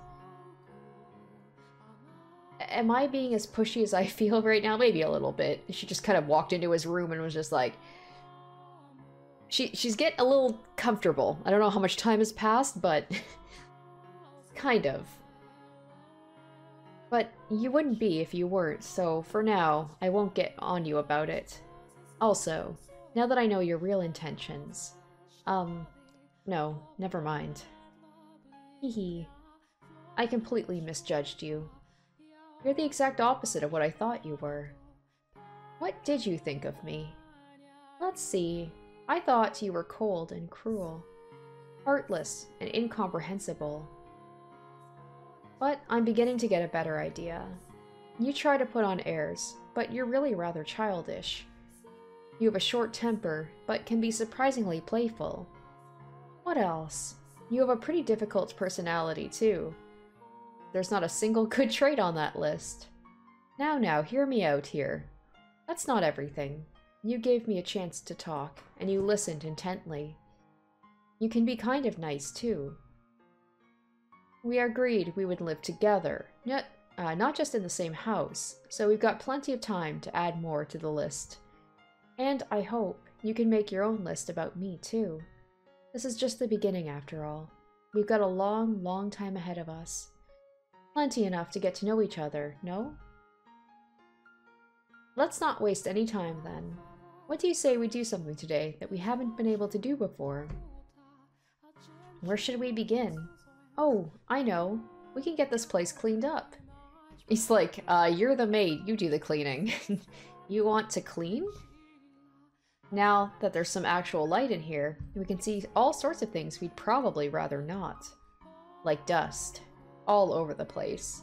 A: am I being as pushy as I [LAUGHS] feel right now? Maybe a little bit. She just kind of walked into his room and was just like... She, she's getting a little comfortable. I don't know how much time has passed, but... [LAUGHS] kind of. But you wouldn't be if you weren't, so for now, I won't get on you about it. Also, now that I know your real intentions, um, No, never mind. Hee I completely misjudged you. You're the exact opposite of what I thought you were. What did you think of me? Let's see. I thought you were cold and cruel, heartless and incomprehensible. But I'm beginning to get a better idea. You try to put on airs, but you're really rather childish. You have a short temper, but can be surprisingly playful. What else? You have a pretty difficult personality, too. There's not a single good [LAUGHS] trait on that list. Now, now, hear me out here. That's not everything. You gave me a chance to talk, and you listened intently. You can be kind of nice, too. We agreed we would live together, yet, uh, not just in the same house, so we've got plenty of time to add more to the list. And I hope you can make your own list about me, too. This is just the beginning, after all. We've got a long, long time ahead of us. Plenty enough to get to know each other, no? Let's not waste any time, then. What do you say we do something today that we haven't been able to do before? Where should we begin? Oh, I know. We can get this place cleaned up. He's like, uh, you're the maid, you do the cleaning. [LAUGHS] you want to clean? Now that there's some actual light in here, we can see all sorts of things we'd probably rather not. Like dust. All over the place.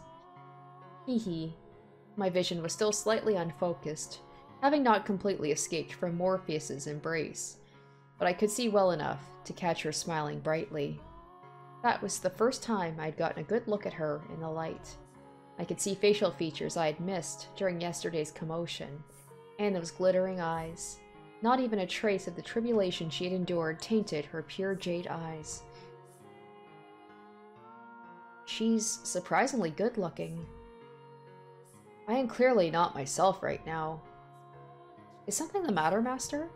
A: Hee hee. My vision was still slightly unfocused, having not completely escaped from Morpheus's embrace, but I could see well enough to catch her smiling brightly. That was the first time I'd gotten a good look at her in the light. I could see facial features I had missed during yesterday's commotion, and those glittering eyes. Not even a trace of the tribulation she had endured tainted her pure jade eyes. She's surprisingly good looking. I am clearly not myself right now. Is something the matter, Master?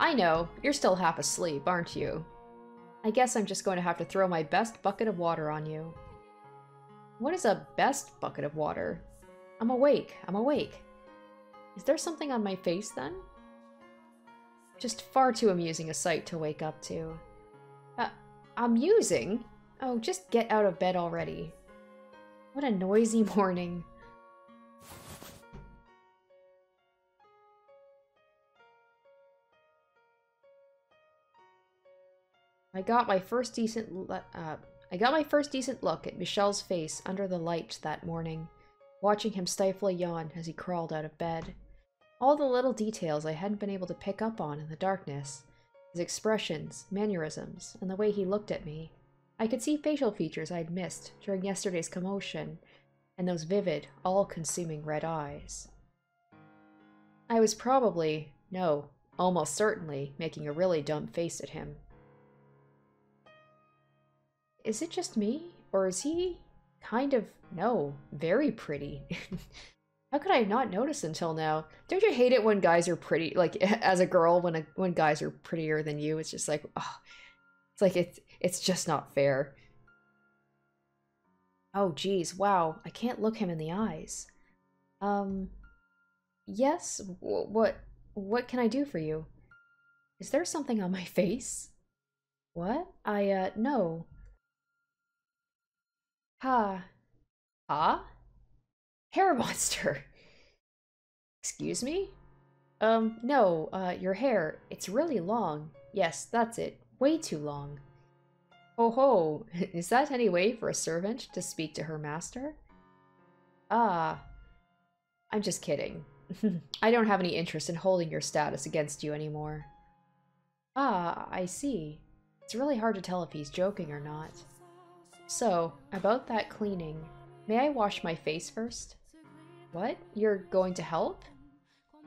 A: I know, you're still half asleep, aren't you? I guess I'm just going to have to throw my best bucket of water on you. What is a best bucket of water? I'm awake, I'm awake. Is there something on my face then? Just far too amusing a sight to wake up to. Uh, amusing? Oh, just get out of bed already. What a noisy [LAUGHS] morning. I got my first decent uh, I got my first decent look at Michel's face under the light that morning, watching him stifle a yawn as he crawled out of bed. All the little details I hadn't been able to pick up on in the darkness his expressions, mannerisms, and the way he looked at me. I could see facial features I'd missed during yesterday's commotion, and those vivid, all consuming red eyes. I was probably, no, almost certainly, making a really dumb face at him. Is it just me? Or is he kind of, no, very pretty? [LAUGHS] How could I not notice until now? Don't you hate it when guys are pretty? Like [LAUGHS] as a girl, when a, when guys are prettier than you, it's just like, oh, it's like it's it's just not fair. Oh, geez, wow! I can't look him in the eyes. Um, yes. what what can I do for you? Is there something on my [LAUGHS] face? What? I uh no. Ha. Ah? Hair [LAUGHS] monster! Excuse me? Um, no, uh, your hair, it's really long. Yes, that's it. Way too long. Ho ho, [LAUGHS] is that any way for a servant to speak to her master? Ah, I'm just kidding. [LAUGHS] I don't have any interest in holding your status against you anymore. Ah, I see. It's really hard to tell if he's joking or not. So, about that cleaning, may I wash my face first? What? You're going to help?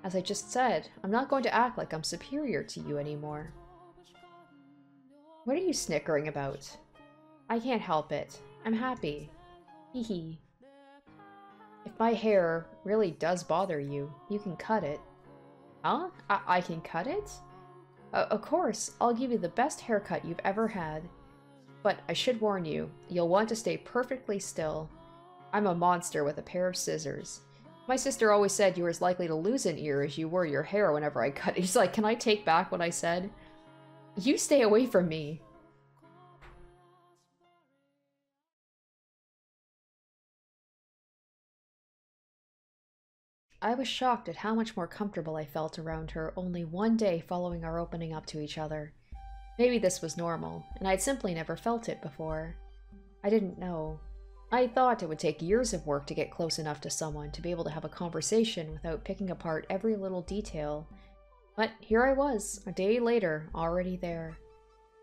A: As I just said, I'm not going to act like I'm superior to you anymore. What are you snickering about? I can't help it. I'm happy. Hee hee. If my hair really does bother you, you can cut it. Huh? I, I can cut it? Uh, of course, I'll give you the best haircut you've ever had. But I should warn you, you'll want to stay perfectly still. I'm a monster with a pair of scissors. My sister always said you were as likely to lose an ear as you were your hair whenever I cut it. He's like, can I take back what I said? You stay away from me. I was shocked at how much more comfortable I felt around her only one day following our opening up to each other. Maybe this was normal, and I'd simply never felt it before. I didn't know. I thought it would take years of work to get close enough to someone to be able to have a conversation without picking apart every little detail. But here I was, a day later, already there.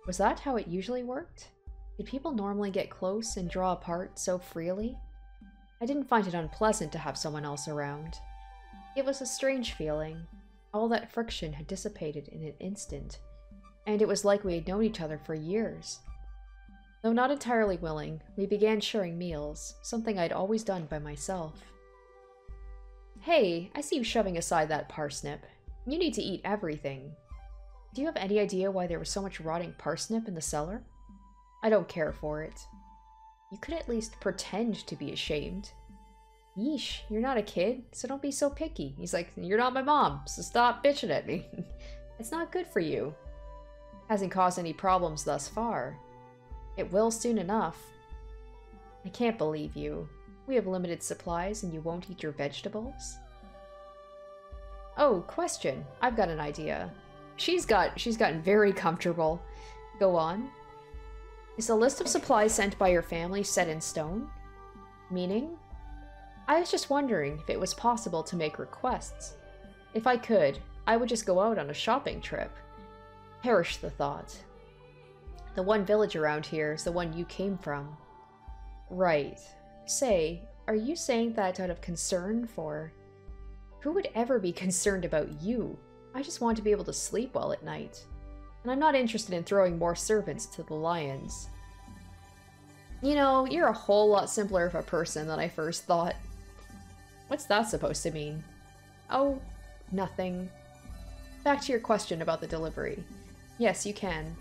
A: Was that how it usually worked? Did people normally get close and draw apart so freely? I didn't find it unpleasant to have someone else around. It was a strange feeling. All that friction had dissipated in an instant, and it was like we had known each other for years. Though not entirely willing, we began sharing meals, something I'd always done by myself. Hey, I see you shoving aside that parsnip. You need to eat everything. Do you have any idea why there was so much rotting parsnip in the cellar? I don't care for it. You could at least pretend to be ashamed. Yeesh, you're not a kid, so don't be so picky. He's like, You're not my mom, so stop bitching at me. [LAUGHS] it's not good for you. Hasn't caused any problems thus far. It will soon enough. I can't believe you. We have limited supplies and you won't eat your vegetables? Oh, question. I've got an idea. She's got she's gotten very comfortable. Go on. Is the list of supplies sent by your family set in stone? Meaning? I was just wondering if it was possible to make requests. If I could, I would just go out on a shopping trip. Perish the thought. The one village around here is the one you came from. Right. Say, are you saying that out of concern for... Who would ever be [LAUGHS] concerned about you? I just want to be able to sleep well at night. And I'm not interested in throwing more servants to the lions. You know, you're a whole lot simpler of a person than I first thought. What's that supposed to mean? Oh, nothing. Back to your question about the delivery. Yes, you can.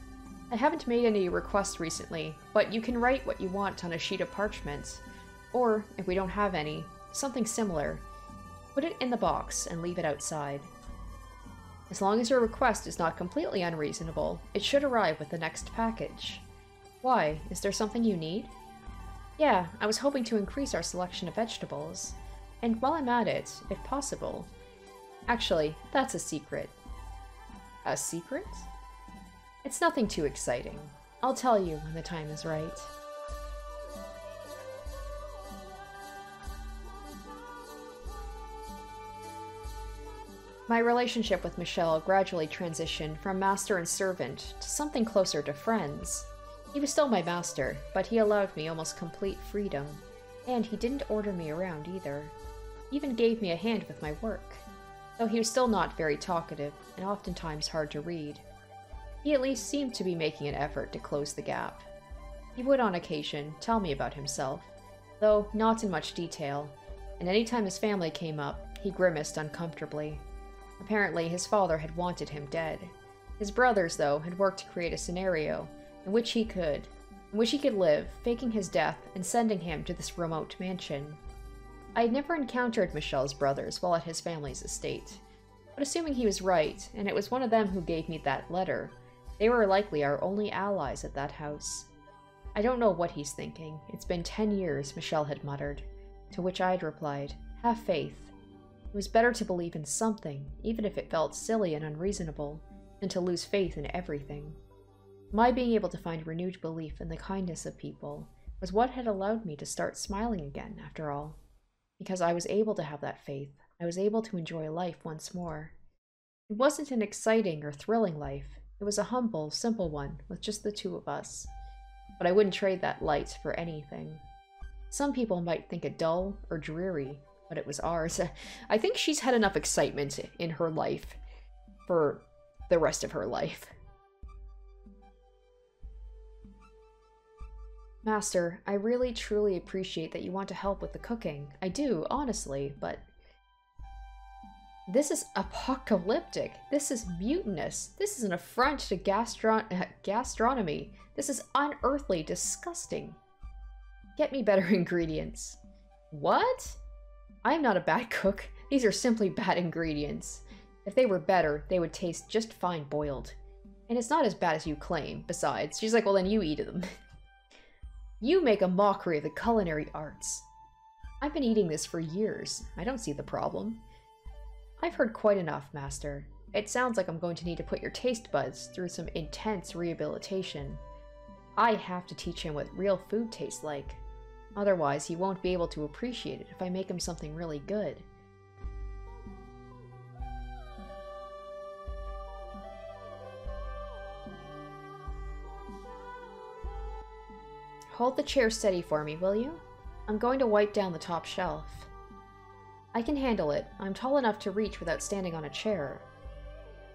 A: I haven't made any requests recently, but you can write what you want on a sheet of parchment. Or, if we don't have any, something similar. Put it in the box and leave it outside. As long as your request is not completely unreasonable, it should arrive with the next package. Why? Is there something you need? Yeah, I was hoping to increase our selection of vegetables. And while I'm at it, if possible... Actually, that's a secret. A secret? It's nothing too exciting. I'll tell you when the time is right. My relationship with Michel gradually transitioned from master and servant to something closer to friends. He was still my master, but he allowed me almost complete freedom, and he didn't order me around either He even gave me a hand with my work, though he was still not very talkative and oftentimes hard to read. He at least seemed to be making an effort to close the gap. He would on occasion tell me about himself, though not in much detail, and any time his family came up, he grimaced uncomfortably. Apparently, his father had wanted him dead. His brothers, though, had worked to create a scenario in which he could, in which he could live, faking his death and sending him to this remote mansion. I had never encountered Michel's brothers while at his family's estate, but assuming he was right, and it was one of them who gave me that letter, they were likely our only allies at that house. I don't know what he's thinking. It's been ten years, Michel had muttered, to which I had replied, Have faith. It was better to believe in something, even if it felt silly and unreasonable, than to lose faith in everything. My being able to find renewed belief in the kindness of people was what had allowed me to start smiling again, after all because I was able to have that faith. I was able to enjoy life once more. It wasn't an exciting or thrilling life. It was a humble, simple one with just the two of us. But I wouldn't trade that light for anything. Some people might think it dull or dreary, but it was ours. I think she's had enough excitement in her life for the rest of her life. Master, I really truly appreciate that you want to help with the cooking. I do, honestly, but... This is apocalyptic. This is mutinous. This is an affront to gastron gastronomy. This is unearthly, disgusting. Get me better [LAUGHS] ingredients. What? I am not a bad [LAUGHS] cook. These are simply bad ingredients. If they were better, they would taste just fine boiled. And it's not as bad as you claim, besides. She's like, well, then you eat them. [LAUGHS] you make a mockery of the culinary arts. I've been eating this for years. I don't see the problem. I've heard quite enough, Master. It sounds like I'm going to need to put your taste buds through some intense rehabilitation. I have to teach him what real food tastes like. Otherwise, he won't be able to appreciate it if I make him something really good. Hold the chair steady for me, will you? I'm going to wipe down the top shelf. I can handle it. I'm tall enough to reach without standing on a chair.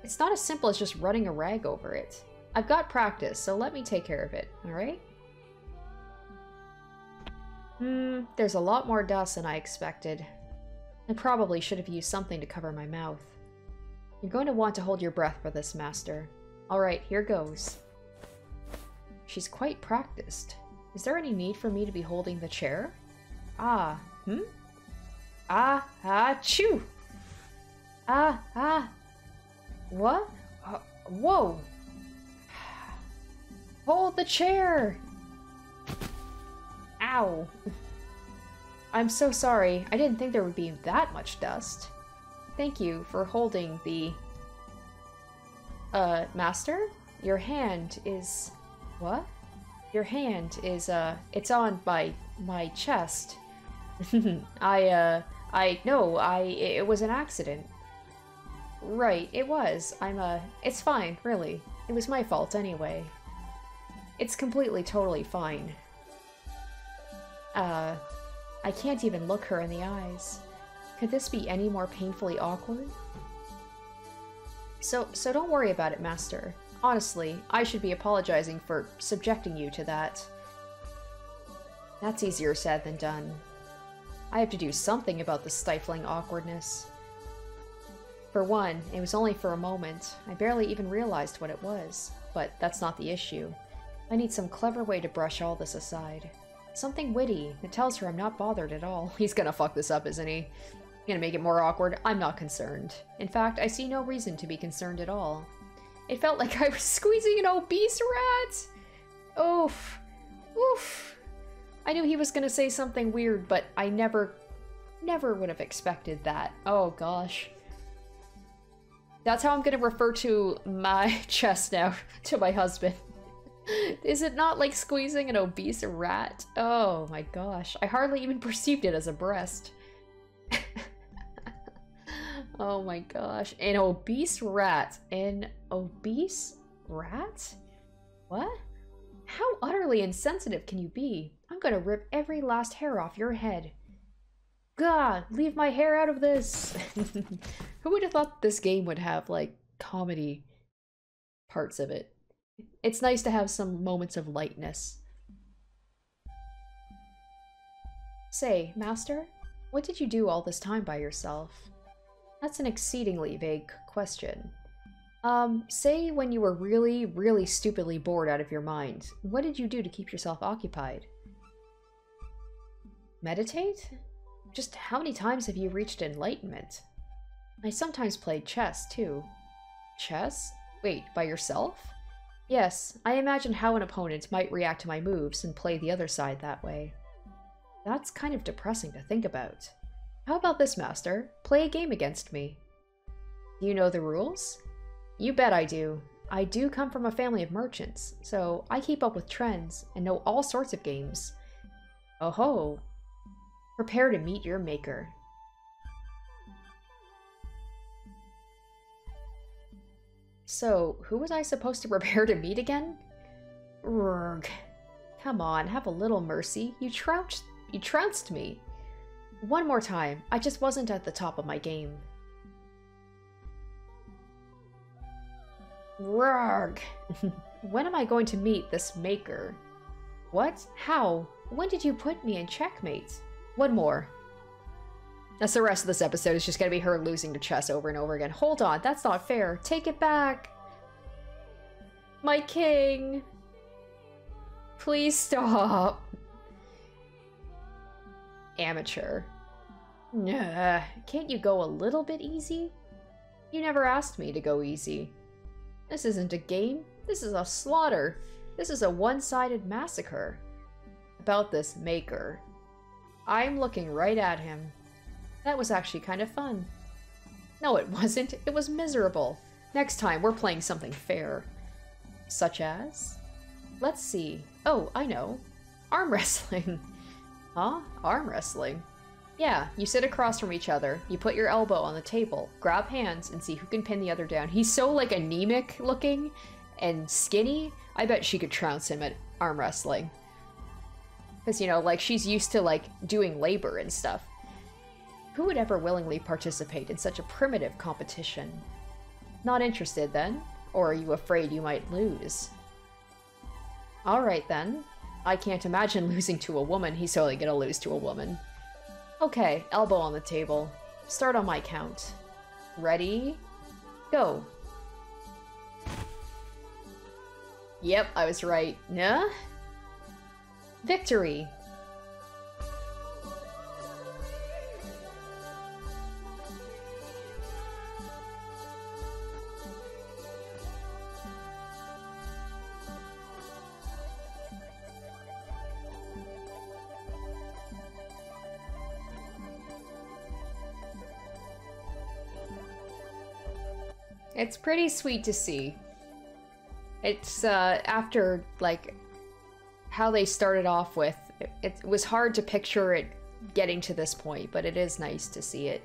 A: It's not as simple as just running a rag over it. I've got practice, so let me take care of it, alright? Hmm, there's a lot more dust than I expected. I probably should have used something to cover my mouth. You're going to want to hold your breath for this, Master. Alright, here goes. She's quite practiced. Is there any need for me to be holding the chair? Ah, hmm? Ah, ah, chew! Ah, ah. What? Uh, whoa! [SIGHS] Hold the chair! Ow. I'm so sorry. I didn't think there would be that much dust. Thank you for holding the... Uh, master? Your hand is... What? Your hand is, uh, it's on my, my chest. [LAUGHS] I, uh, I, no, I, it was an accident. Right, it was. I'm, uh, it's fine, really. It was my fault anyway. It's completely, totally fine. Uh, I can't even look her in the eyes. Could this be any more painfully awkward? So, so don't worry about it, Master. Honestly, I should be apologizing for subjecting you to that. That's easier said than done. I have to do something about the stifling awkwardness. For one, it was only for a moment. I barely even realized what it was. But that's not the issue. I need some clever way to brush all this aside. Something witty that tells her I'm not bothered at all. [LAUGHS] He's gonna fuck this up, isn't he? Gonna make it more awkward? I'm not concerned. In fact, I see no reason to be concerned at all. It felt like [LAUGHS] I was squeezing an obese rat! Oof. Oof. I knew he was gonna say something weird, but I never, never would have expected that. Oh gosh. That's how I'm gonna refer to my [LAUGHS] chest now, to my husband. Is it not like squeezing an obese rat? Oh my gosh. I hardly even [LAUGHS] perceived it as a breast. [LAUGHS] oh my gosh. An obese rat. An obese rat? What? How utterly insensitive can you be? I'm gonna rip every last hair off your head. God, leave my hair out of this! [LAUGHS] Who would have thought this game would have, like, comedy parts of it? It's nice to have some moments of lightness. Say, Master, what did you do all this time by yourself? That's an exceedingly vague question. Um, say when you were really, really stupidly bored out of your mind, what did you do to keep yourself occupied? Meditate? Just how many times have you reached enlightenment? I sometimes played chess, too. Chess? Wait, by yourself? Yes, I imagine how an opponent might react to my moves and play the other side that way. That's kind of depressing to think about. How about this, Master? Play a game against me. Do you know the rules? You bet I do. I do come from a family of merchants, so I keep up with trends and know all sorts of games. Oh ho! Prepare to meet your maker. So, who was I supposed to [LAUGHS] prepare to meet again? Urgh. Come on, have a little mercy. You trounced, you trounced me. One more time. I just wasn't at the top of my game. Rurg. [LAUGHS] when am I going to meet this maker? What? How? When did you put me in checkmate? One more. That's the rest of this episode. It's just gonna be her losing to chess over and over again. Hold on, that's not fair. Take it back. My king. Please stop. Amateur. Nah, can't you go a little bit easy? You never asked me to go easy. This isn't a game. This is a slaughter. This is a one-sided massacre. About this maker. I'm looking right at him. That was actually kind of fun. No, it wasn't. It was miserable. Next time, we're playing something fair. Such as? Let's see. Oh, I know. Arm [LAUGHS] wrestling. huh? Arm wrestling? Yeah, you sit across from each other, you put your elbow on the table, grab hands, and see who can pin the other down. He's so, like, anemic looking and skinny, I bet she could trounce him at arm wrestling. Because, you know, like, she's used to, like, doing labor and stuff. Who would ever willingly participate in such a primitive competition? Not interested, then? Or are you afraid you might lose? Alright, then. I can't imagine [LAUGHS] losing to a woman. He's totally gonna lose to a woman. Okay, elbow on the table. Start on my count. Ready? Go. Yep, I was right. Nah? Victory! It's pretty sweet to see. It's uh, after like how they started off with. It, it was hard to picture it getting to this point, but it is nice to see it.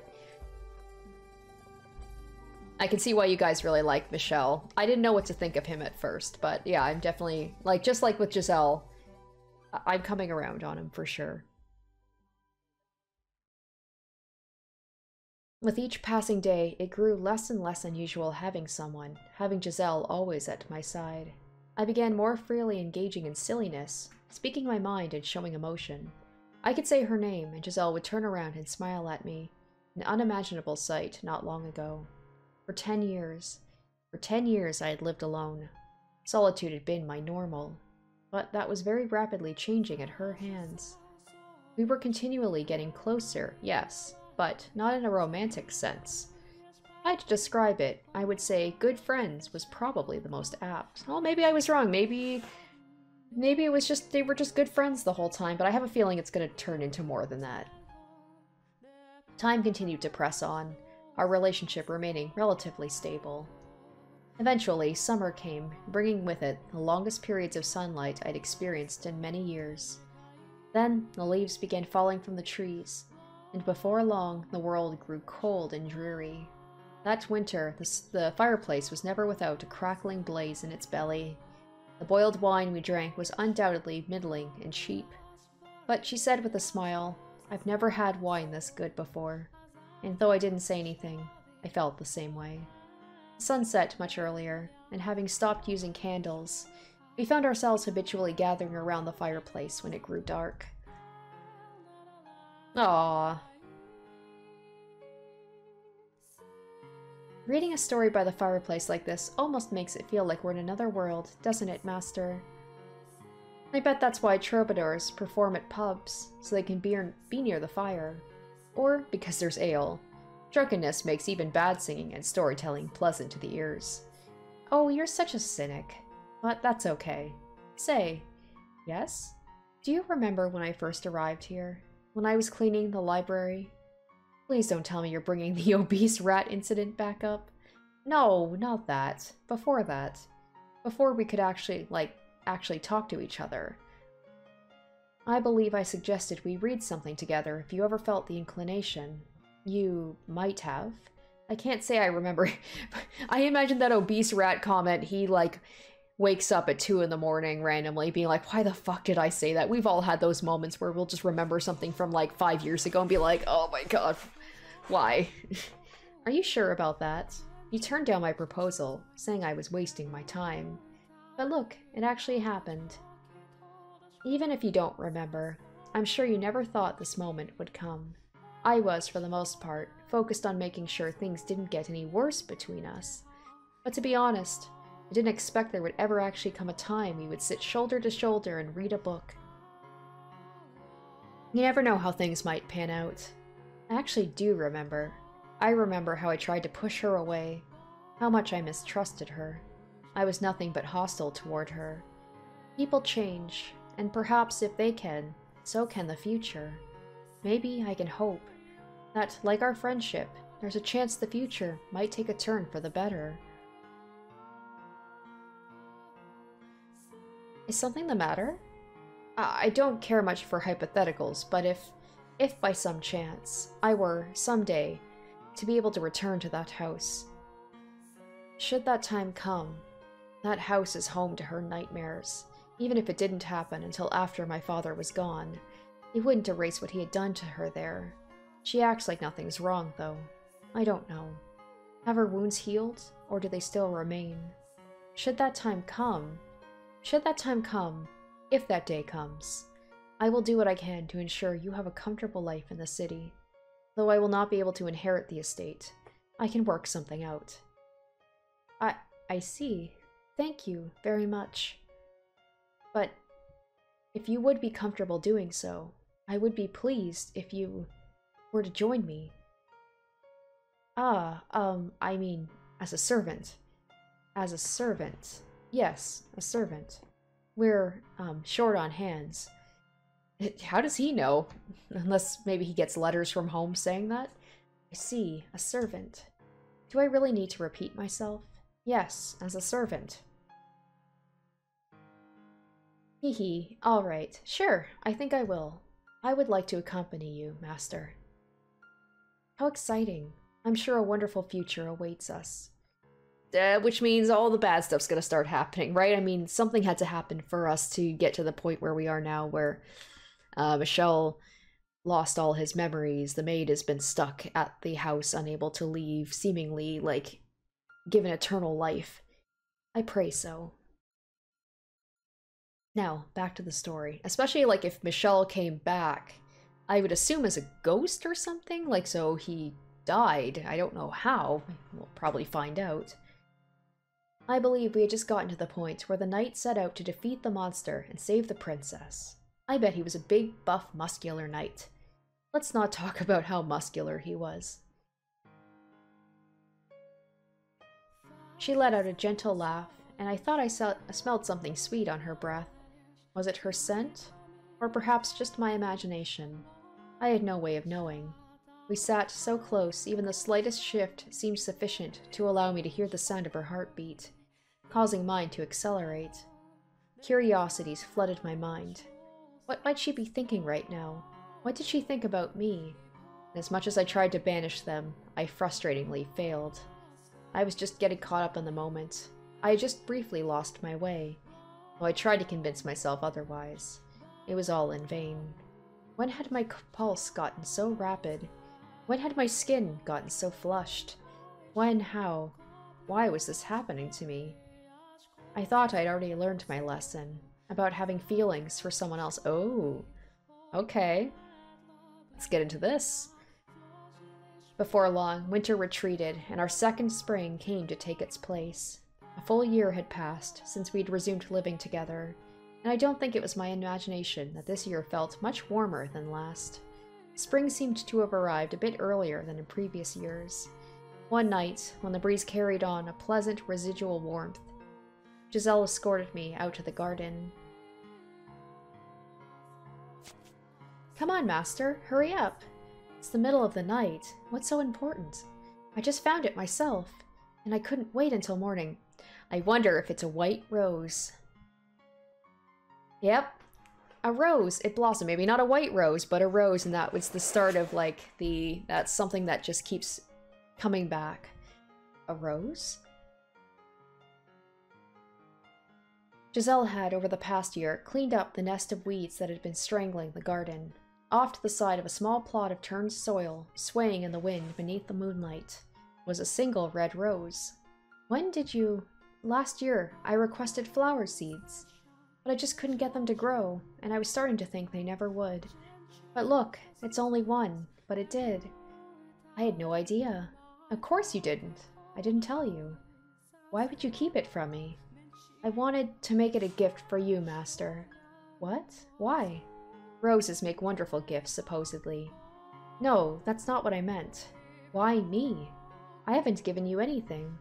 A: I can see why you guys really like Michel. I didn't know what to think of him at first, but yeah, I'm definitely like just like with Giselle, I'm coming around on him for sure. With each passing day, it grew less and less unusual having someone, having Giselle always at my side. I began more freely engaging in silliness, speaking my mind and showing emotion. I could say her name, and Giselle would turn around and smile at me, an unimaginable sight not long ago. For ten years, for ten years I had lived alone. Solitude had been my normal, but that was very rapidly changing at her hands. We were continually getting closer, yes, but not in a romantic sense. If I had to describe it, I would say good friends was probably the most apt. Well, maybe I was wrong. Maybe maybe it was just they were just good friends the whole time, but I have a feeling it's going to turn into more than that. Time continued to press on, our relationship remaining relatively stable. Eventually, summer came, bringing with it the longest periods of sunlight I'd experienced in many years. Then, the leaves began falling from the trees, and before long the world grew cold and dreary. That winter, the, the, fireplace was never without a crackling blaze in its belly. The boiled wine we drank was undoubtedly middling and cheap. But she said with a smile, I've never had wine this good before. And though I didn't say anything, I felt the same way. The sun set much earlier, and having stopped using candles, we found ourselves habitually gathering around the fireplace when it grew dark. Aww. Reading a story by the fireplace like this almost makes it feel like we're in another world, doesn't it, Master? I bet that's why troubadours perform at pubs, so they can be, be near the fire. Or because there's ale. Drunkenness makes even bad singing and storytelling pleasant to the ears. Oh, you're such a cynic. But that's okay. Say, yes? Do you remember when I first arrived here? When I was cleaning the library. Please don't tell me you're bringing the [LAUGHS] obese rat incident back up. No, not that. Before that. Before we could actually, like, actually talk to each other. I believe I suggested we read something together if you ever felt the inclination. You might have. I can't say I remember. [LAUGHS] I imagine that obese rat comment, he, like, wakes up at two in the morning randomly being like, why the fuck did I say that? We've all had those moments where we'll just remember something from like five years ago and be like, oh my god, why? [LAUGHS] Are you sure about that? You turned down my proposal, saying I was wasting my time. But look, it actually happened. Even if you don't remember, I'm sure you never thought this moment would come. I was, for the most part, focused on making sure things didn't get any worse between us. But to be honest, I didn't expect there would ever actually come a time we would sit shoulder to shoulder and read a book. You never know how things might pan out. I actually do remember. I remember how I tried to push her away, how much I mistrusted her. I was nothing but hostile toward her. People change, and perhaps if they can, so can the future. Maybe I can hope that, like our friendship, there's a chance the future might take a turn for the better. Is something the matter? I don't care much for hypotheticals, but if, if by some chance, I were, someday, to be able to return to that house, should that time come, that house is home to her nightmares. Even if it didn't happen until after my father was gone, it wouldn't erase what he had done to her there. She acts like nothing's wrong, though. I don't know. Have her wounds healed, or do they still remain? Should that time come, should that time come, if that day comes, I will do what I can to ensure you have a comfortable life in the city. Though I will not be able to inherit the estate, I can work something out. I I see. Thank you very much. But if you would be comfortable doing so, I would be pleased if you were to join me. Ah, um, I mean, as a servant. As a servant. Yes, a servant. We're, um, short on hands. How does he know? Unless maybe he gets letters from home saying that? I see, a servant. Do I really need to repeat myself? Yes, as a servant. Hee hee, alright, sure, I think I will. I would like to accompany you, Master. How exciting. I'm sure a wonderful future awaits us. Uh, which means all the bad stuff's gonna start happening, right? I mean, something had to happen for us to get to the point where we are now, where uh, Michel lost all his memories. The maid has been stuck at the house, unable to leave, seemingly like given eternal life. I pray so. Now, back to the story. Especially like if Michel came back, I would assume as a ghost or something. Like, so he died. I don't know how. We'll probably find out. I believe we had just gotten to the point where the knight set out to defeat the monster and save the princess. I bet he was a big, buff, muscular knight. Let's not talk [LAUGHS] about how muscular he was. She let out a gentle laugh, and I thought I smelled something sweet on her breath. Was it her scent? Or perhaps just my imagination? I had no way of knowing. We sat so close, even the slightest shift seemed sufficient to allow me to hear the sound of her heartbeat causing mine to accelerate. Curiosities flooded my mind. What might she be thinking right now? What did she think about me? as much as I tried to banish them, I frustratingly failed. I was just getting caught up in the moment. I had just briefly lost my way. Though I tried to convince myself otherwise. It was all in vain. When had my pulse gotten so rapid? When had my skin gotten so flushed? When, how, why was this happening to me? I thought I'd already learned my lesson about having feelings for someone else. Oh, okay. Let's get into this. Before long, winter retreated, and our second spring came to take its place. A full year had passed since we'd resumed living together, and I don't think it was my imagination that this year felt much warmer than last. Spring seemed to have arrived a bit earlier than in previous years. One night, when the breeze carried on a pleasant residual warmth, Giselle escorted me out to the garden. Come on, Master, hurry up. It's the middle of the night. What's so important? I just found it myself, and I couldn't wait until morning. I wonder if it's a white rose. Yep, a rose. It blossomed. Maybe not a white rose, but a rose, and that was the start of like the. That's something that just keeps coming back. A rose? Giselle had, over the past year, cleaned up the nest of weeds that had been strangling the garden. Off to the side of a small plot of turned soil, swaying in the wind beneath the moonlight, was a single red rose. When did you... Last year, I requested flower seeds, but I just couldn't get them to grow, and I was starting to think they never would. But look, it's only one, but it did. I had no idea. Of course you didn't. I didn't tell you. Why would you keep it from me? I wanted to make it a gift for you, Master. What? Why? Roses make wonderful gifts, supposedly. No, that's not what I meant. Why me? I haven't given you anything.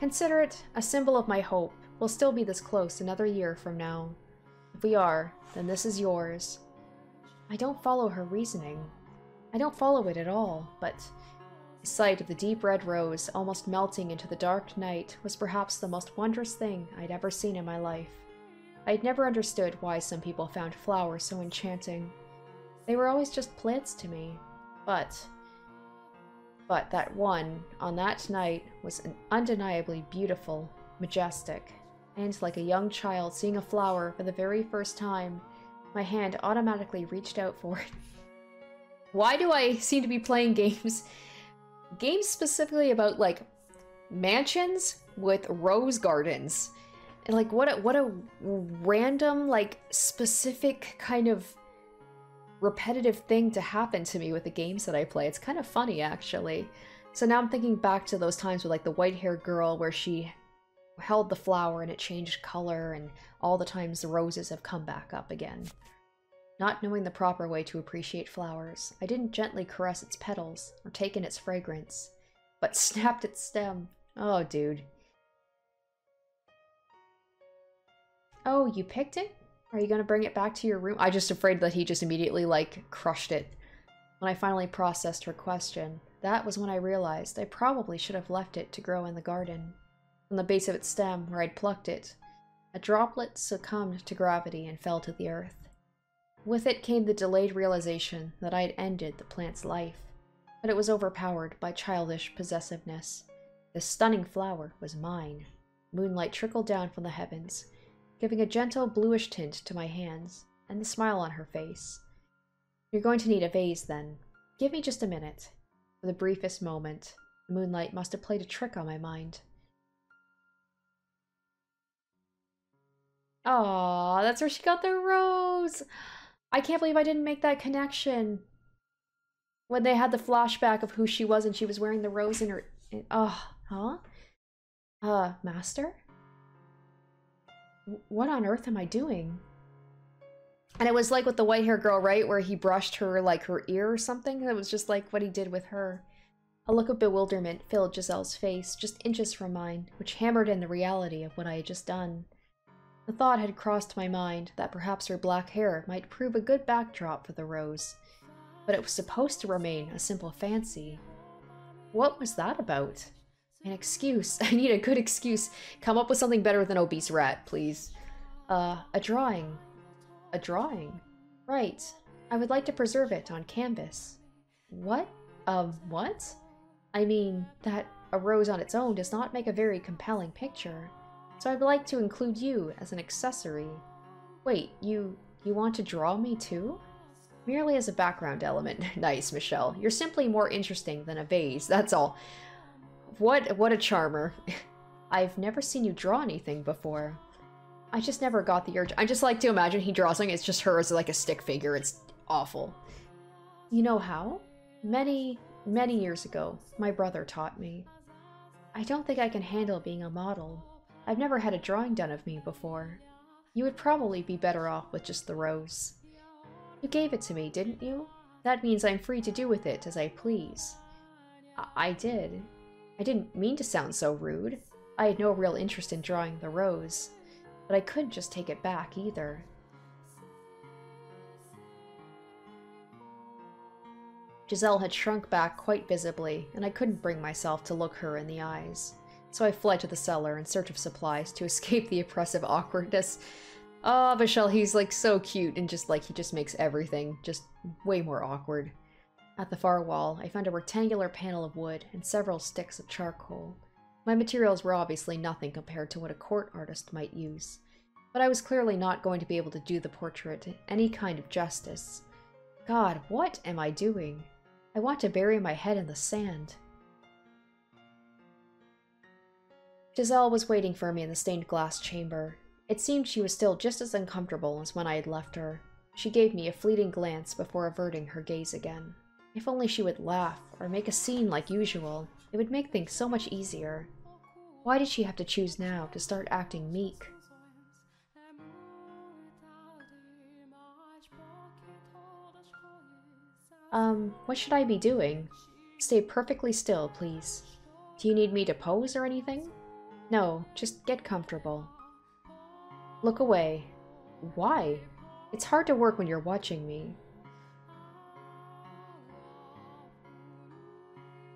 A: Consider it a symbol of my hope. We'll still be this close another year from now. If we are, then this is yours. I don't follow her reasoning. I don't follow it at all, but the sight of the deep red rose almost melting into the dark night was perhaps the most wondrous thing I'd ever seen in my life. I'd never understood why some people found flowers so enchanting. They were always just plants to me. But but that one, on that night, was an undeniably beautiful, majestic, and like a young child seeing a flower for the very first time, my hand automatically reached out for it. [LAUGHS] Why do I seem to be playing games? [LAUGHS] Games specifically about, like, mansions with rose gardens. And, like, what a, what a random, like, specific kind of repetitive thing to happen to me with the games that I play. It's kind of funny, actually. So now I'm thinking back to those times with like the white-haired girl where she held the flower and it changed color and all the times the roses have come back up again. Not knowing the proper way to appreciate flowers, I didn't gently caress its petals or take in its fragrance, but [LAUGHS] snapped its stem. Oh, dude. Oh, you picked it? Are you gonna bring it back to your room? I just afraid that he just immediately, like, crushed it. When I finally processed her question, that was when I realized I probably should have left it to grow in the garden. From the base of its stem, where I'd plucked it, a droplet succumbed to gravity and fell to the earth. With it came the delayed realization that I had ended the plant's life, but it was overpowered by childish possessiveness. This stunning flower was mine. Moonlight trickled down from the heavens, giving a gentle bluish tint to my hands, and the smile on her face. You're going to need a vase, then. Give me just a minute. For the briefest moment, the moonlight must have played a trick on my mind. Aw, that's where she got the rose! I can't believe I didn't make that connection. When they had the flashback of who she was and she was wearing the rose in her... Oh, huh? Uh, master? what on earth am I doing? And it was like with the white hair girl, right? Where he brushed her, like, her ear or something. It was just like what he did with her. A look of bewilderment filled Giselle's face, just inches from mine, which hammered in the reality of what I had just done. The thought had crossed my mind that perhaps her black hair might prove a good backdrop for the rose, but it was supposed to remain a simple fancy. What was that about? An excuse. [LAUGHS] I need a good excuse. Come up with something better than obese rat, please. Uh, a drawing. A drawing? Right. I would like to preserve it on canvas. What? Um, what? I mean, that a rose on its own does not make a very compelling picture. So I'd like to include you as an accessory. Wait, you... you want to draw me too? Merely as a background element. [LAUGHS] nice, Michel. You're simply more interesting than a vase, that's all. What what a charmer. [LAUGHS] I've never seen you draw anything before. I just never got the urge. I just like to imagine he draws something, it's just her as like a stick figure. It's awful. You know how? Many, many years ago, my brother taught me. I don't think I can handle being a model. I've never had a drawing done of me before. You would probably be better off with just the rose. You gave it to me, didn't you? That means I'm free to do with it as I please. I, I did. I didn't mean to sound so rude. I had no real interest in drawing the rose, but I couldn't just take it back either. Giselle had shrunk back quite visibly, and I couldn't bring myself to look her in the eyes. So I fled to the cellar in search of supplies to escape the oppressive awkwardness. Ah, oh, Michel, he's like so cute and just like he just makes everything just way more awkward. At the far wall, I found a rectangular panel of wood and several sticks of charcoal. My materials were obviously nothing compared to what a court artist might use, but I was clearly not going to be able to do the portrait any kind of justice. God, what am I doing? I want to bury my head in the sand. Giselle was waiting for me in the stained glass chamber. It seemed she was still just as uncomfortable as when I had left her. She gave me a fleeting glance before averting her gaze again. If only she would laugh, or make a scene like usual, it would make things so much easier. Why did she have to choose now to start acting meek? Um, what should I be doing? Stay perfectly still, please. Do you need me to pose or anything? No, just get comfortable. Look away. Why? It's hard to work when you're watching me.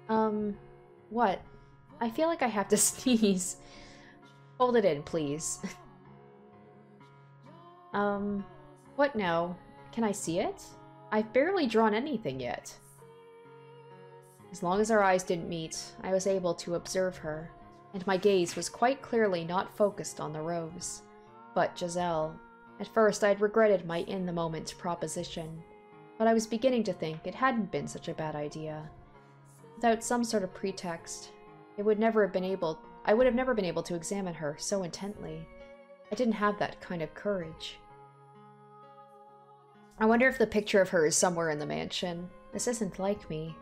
A: Um, what? I feel like I have to [LAUGHS] sneeze. Hold it in, please. um, what now? Can I see it? I've barely drawn anything yet. As long as our eyes didn't meet, I was able to observe her, and my gaze was quite clearly not focused on the rose, but Giselle. At first, I had regretted my in-the-moment proposition, but I was beginning to think it hadn't been such a bad idea. Without some sort of pretext, it would never have been able I would have never been able to examine her so intently. I didn't have that kind of courage. I wonder if the picture of her is somewhere in the mansion. This isn't like me.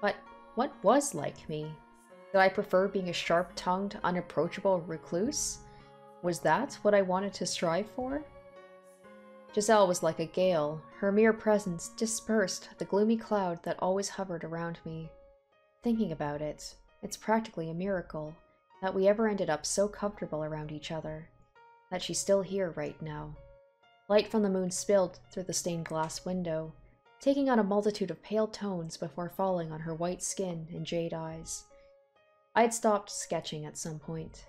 A: But what was like me? Did I prefer being a sharp-tongued, unapproachable recluse? Was that what I wanted to strive for? Giselle was like a gale. Her mere presence dispersed the gloomy cloud that always hovered around me. Thinking about it, it's practically a miracle that we ever ended up so comfortable around each other, that she's still here right now. Light from the moon spilled through the stained glass window, taking on a multitude of pale tones before falling on her white skin and jade eyes. I had stopped sketching at some point.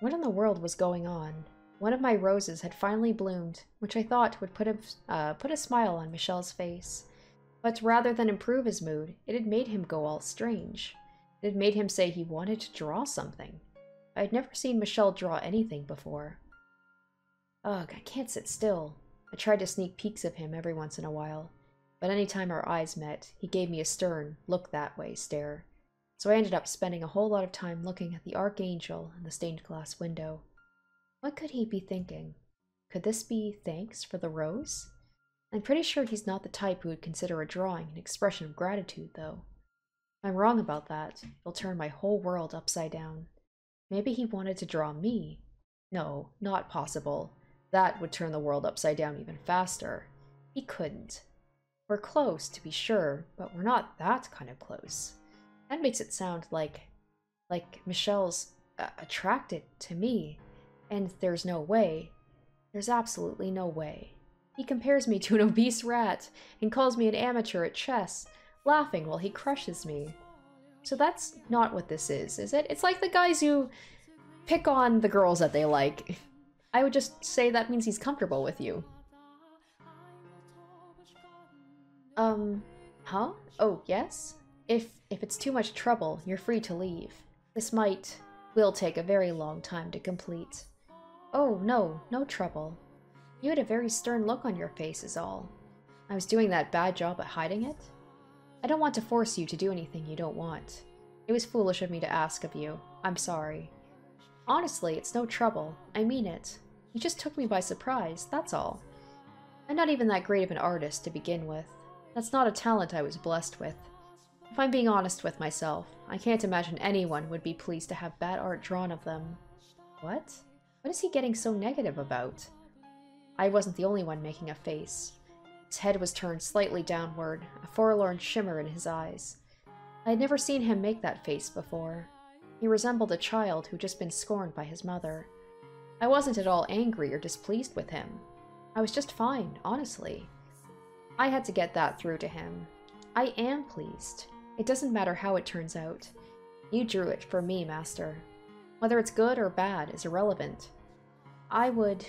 A: What in the world was going on? One of my roses had finally bloomed, which I thought would put a, uh, put a smile on Michel's face. But rather than improve his mood, it had made him go all strange. It had made him say he wanted to draw something. I had never seen Michel draw anything before. Ugh, I can't sit still. I tried to sneak peeks of him every once in a while, but any time our eyes met, he gave me a stern, look that way stare. So I ended up spending a whole lot of time looking at the Archangel in the stained glass window. What could he be thinking? Could this be thanks for the rose? I'm pretty sure he's not the type who would consider a drawing an expression of gratitude, though. If I'm wrong about that, it'll turn my whole world upside down. Maybe he wanted to draw me. No, not possible. That would turn the world upside down even faster. He couldn't. We're close, to be sure, but we're not that kind of close. That makes it sound like... like Michel's uh, attracted to me. And there's no way. There's absolutely no way. He compares me to an obese rat and calls me an amateur at chess, laughing while he crushes me. So that's not what this is, is it? It's like the guys who pick on the girls that they like. [LAUGHS] I would just say that means he's comfortable with you. Um, huh? Oh, yes? If, if it's too much trouble, you're free to leave. This might, will take a very long time to complete. Oh, no, no trouble. You had a very stern look on your face is all. I was doing that bad job at hiding it? I don't want to force you to do anything you don't want. It was foolish of me to ask of you. I'm sorry. Honestly, it's no trouble. I mean it. You just took me by surprise, that's all. I'm not even that great of an artist to begin with. That's not a talent I was blessed with. If I'm being honest with myself, I can't imagine anyone would be pleased to have bad art drawn of them. What? What is he getting so negative about? I wasn't the only one making a face. His head was turned slightly downward, a forlorn shimmer in his eyes. I had never seen him make that face before. He resembled a child who'd just been scorned by his mother. I wasn't at all angry or displeased with him. I was just fine, honestly. I had to get that through to him. I am pleased. It doesn't matter how it turns out. You drew it for me, Master. Whether it's good or bad is irrelevant. I would,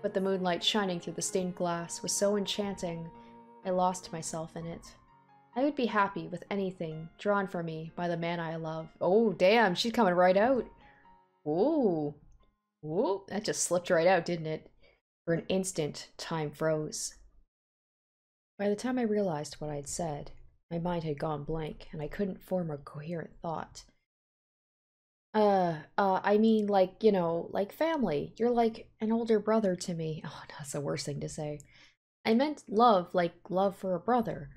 A: but the moonlight shining through the stained glass was so enchanting, I lost myself in it. I would be happy with anything drawn for me by the man I love. Oh, damn, she's coming right out. Ooh. Ooh, that just slipped right out, didn't it? For an instant, time froze. By the time I realized what I'd said, my mind had gone blank, and I couldn't form a coherent thought. Uh, uh, I mean, like, you know, like family. You're like an older brother to me. [LAUGHS] Oh, that's the worst thing to say. I meant love, like love for a brother.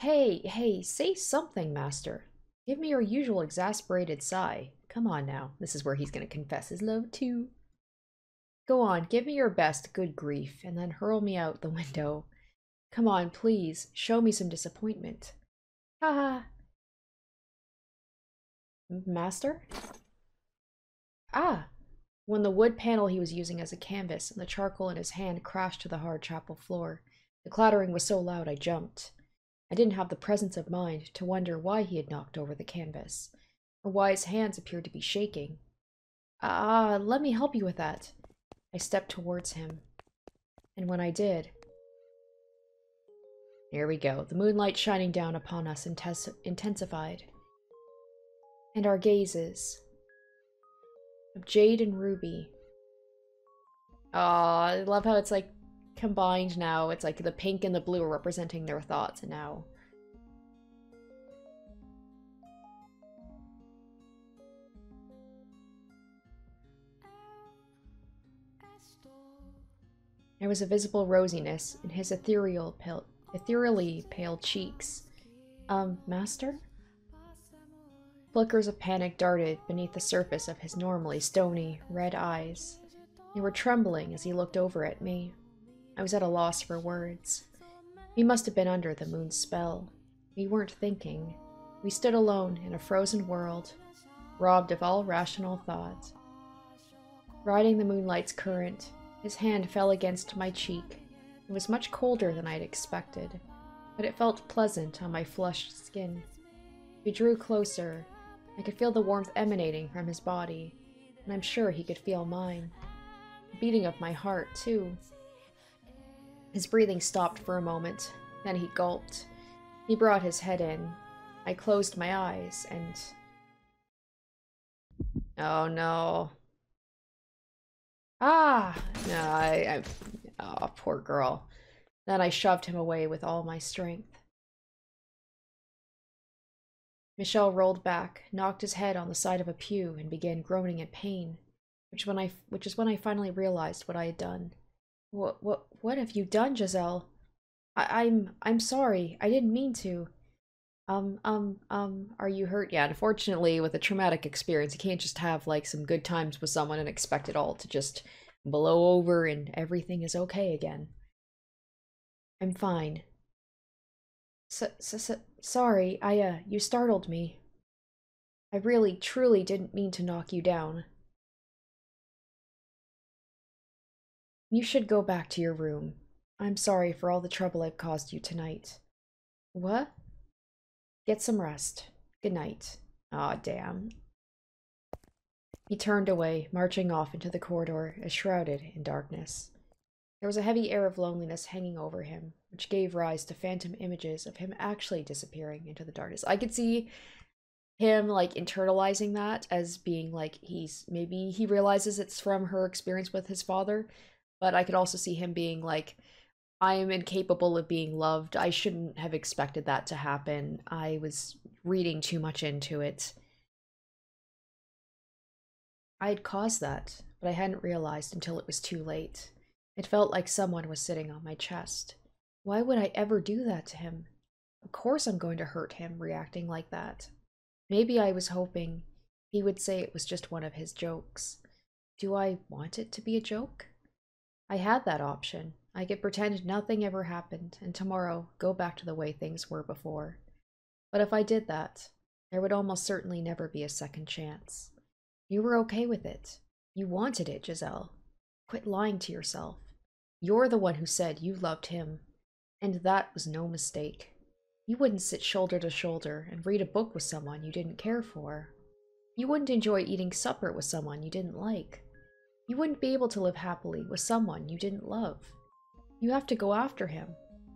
A: Hey, hey, say something, Master. Give me your usual exasperated sigh. Come on now. This is where he's going to confess his love, to. Go on, give me your best good grief, and then hurl me out the window. Come on, please, show me some disappointment. Ha ha Master? Ah! When the wood panel he was using as a canvas and the charcoal in his hand crashed to the hard chapel floor, the clattering was so loud I jumped. I didn't have the presence of mind to wonder why he had knocked over the canvas, his hands appeared to be shaking. Ah, let me help you with that. I stepped towards him. And when I did, here we go. The moonlight shining down upon us intensified. And our gazes of Jade and Ruby. Oh, I love how it's like combined now. It's like the pink and the blue are representing their thoughts now. There was a visible rosiness in his ethereal pale, ethereally pale cheeks. Um, master? Flickers of panic darted beneath the surface of his normally stony, red eyes. They were trembling as he looked over at me. I was at a loss for words. We must have been under the moon's spell. We weren't thinking. We stood alone in a frozen world, robbed of all rational thought. Riding the moonlight's current, his hand fell against my cheek. It was much colder than I'd expected, but it felt pleasant on my flushed skin. We drew closer. I could feel the warmth emanating from his body, and I'm sure he could feel mine. Beating of my heart, too. His breathing stopped for a moment, then he gulped. He brought his head in. I closed my eyes and. Oh no. Ah! No, I, I. Oh, poor girl. Then I shoved him away with all my strength. Michel rolled back, knocked his head on the side of a pew, and began groaning in pain, which when I which is when I finally realized what I had done. What what what have you done, Giselle? I, I'm I'm sorry. I didn't mean to. Um, um, um, are you hurt? Yeah, unfortunately, with a traumatic experience, you can't just have like some good times with someone and expect it all to just blow over and everything is okay again. I'm fine. S -s sorry, I, uh, you startled me. I really, truly didn't mean to knock you down. You should go back to your room. I'm sorry for all the trouble I've caused you tonight. What? Get some rest. Good night. Aw, damn. He turned away, marching off into the corridor, as shrouded in darkness. There was a heavy air of loneliness hanging over him, which gave rise to phantom images of him actually disappearing into the darkness. I could see him like internalizing that as being like he's maybe he realizes it's from her experience with his father, but I could also see him being like, I am incapable of being loved. I shouldn't have expected that to happen. I was reading too much into it. I had caused that, but I hadn't realized until it was too late. It felt like someone was sitting on my chest. Why would I ever do that to him? Of course I'm going to hurt him reacting like that. Maybe I was hoping he would say it was just one of his jokes. Do I want it to be a joke? I had that option. I could pretend nothing ever happened and tomorrow go back to the way things were before. But if I did that, there would almost certainly never be a second chance. You were okay with it. You wanted it, Giselle. Quit lying to yourself. You're the one who said you loved him, and that was no mistake. You wouldn't sit shoulder to shoulder and read a book with someone you didn't care for. You wouldn't enjoy eating supper with someone you didn't like. You wouldn't be able to live happily with someone you didn't love. You have to go after him,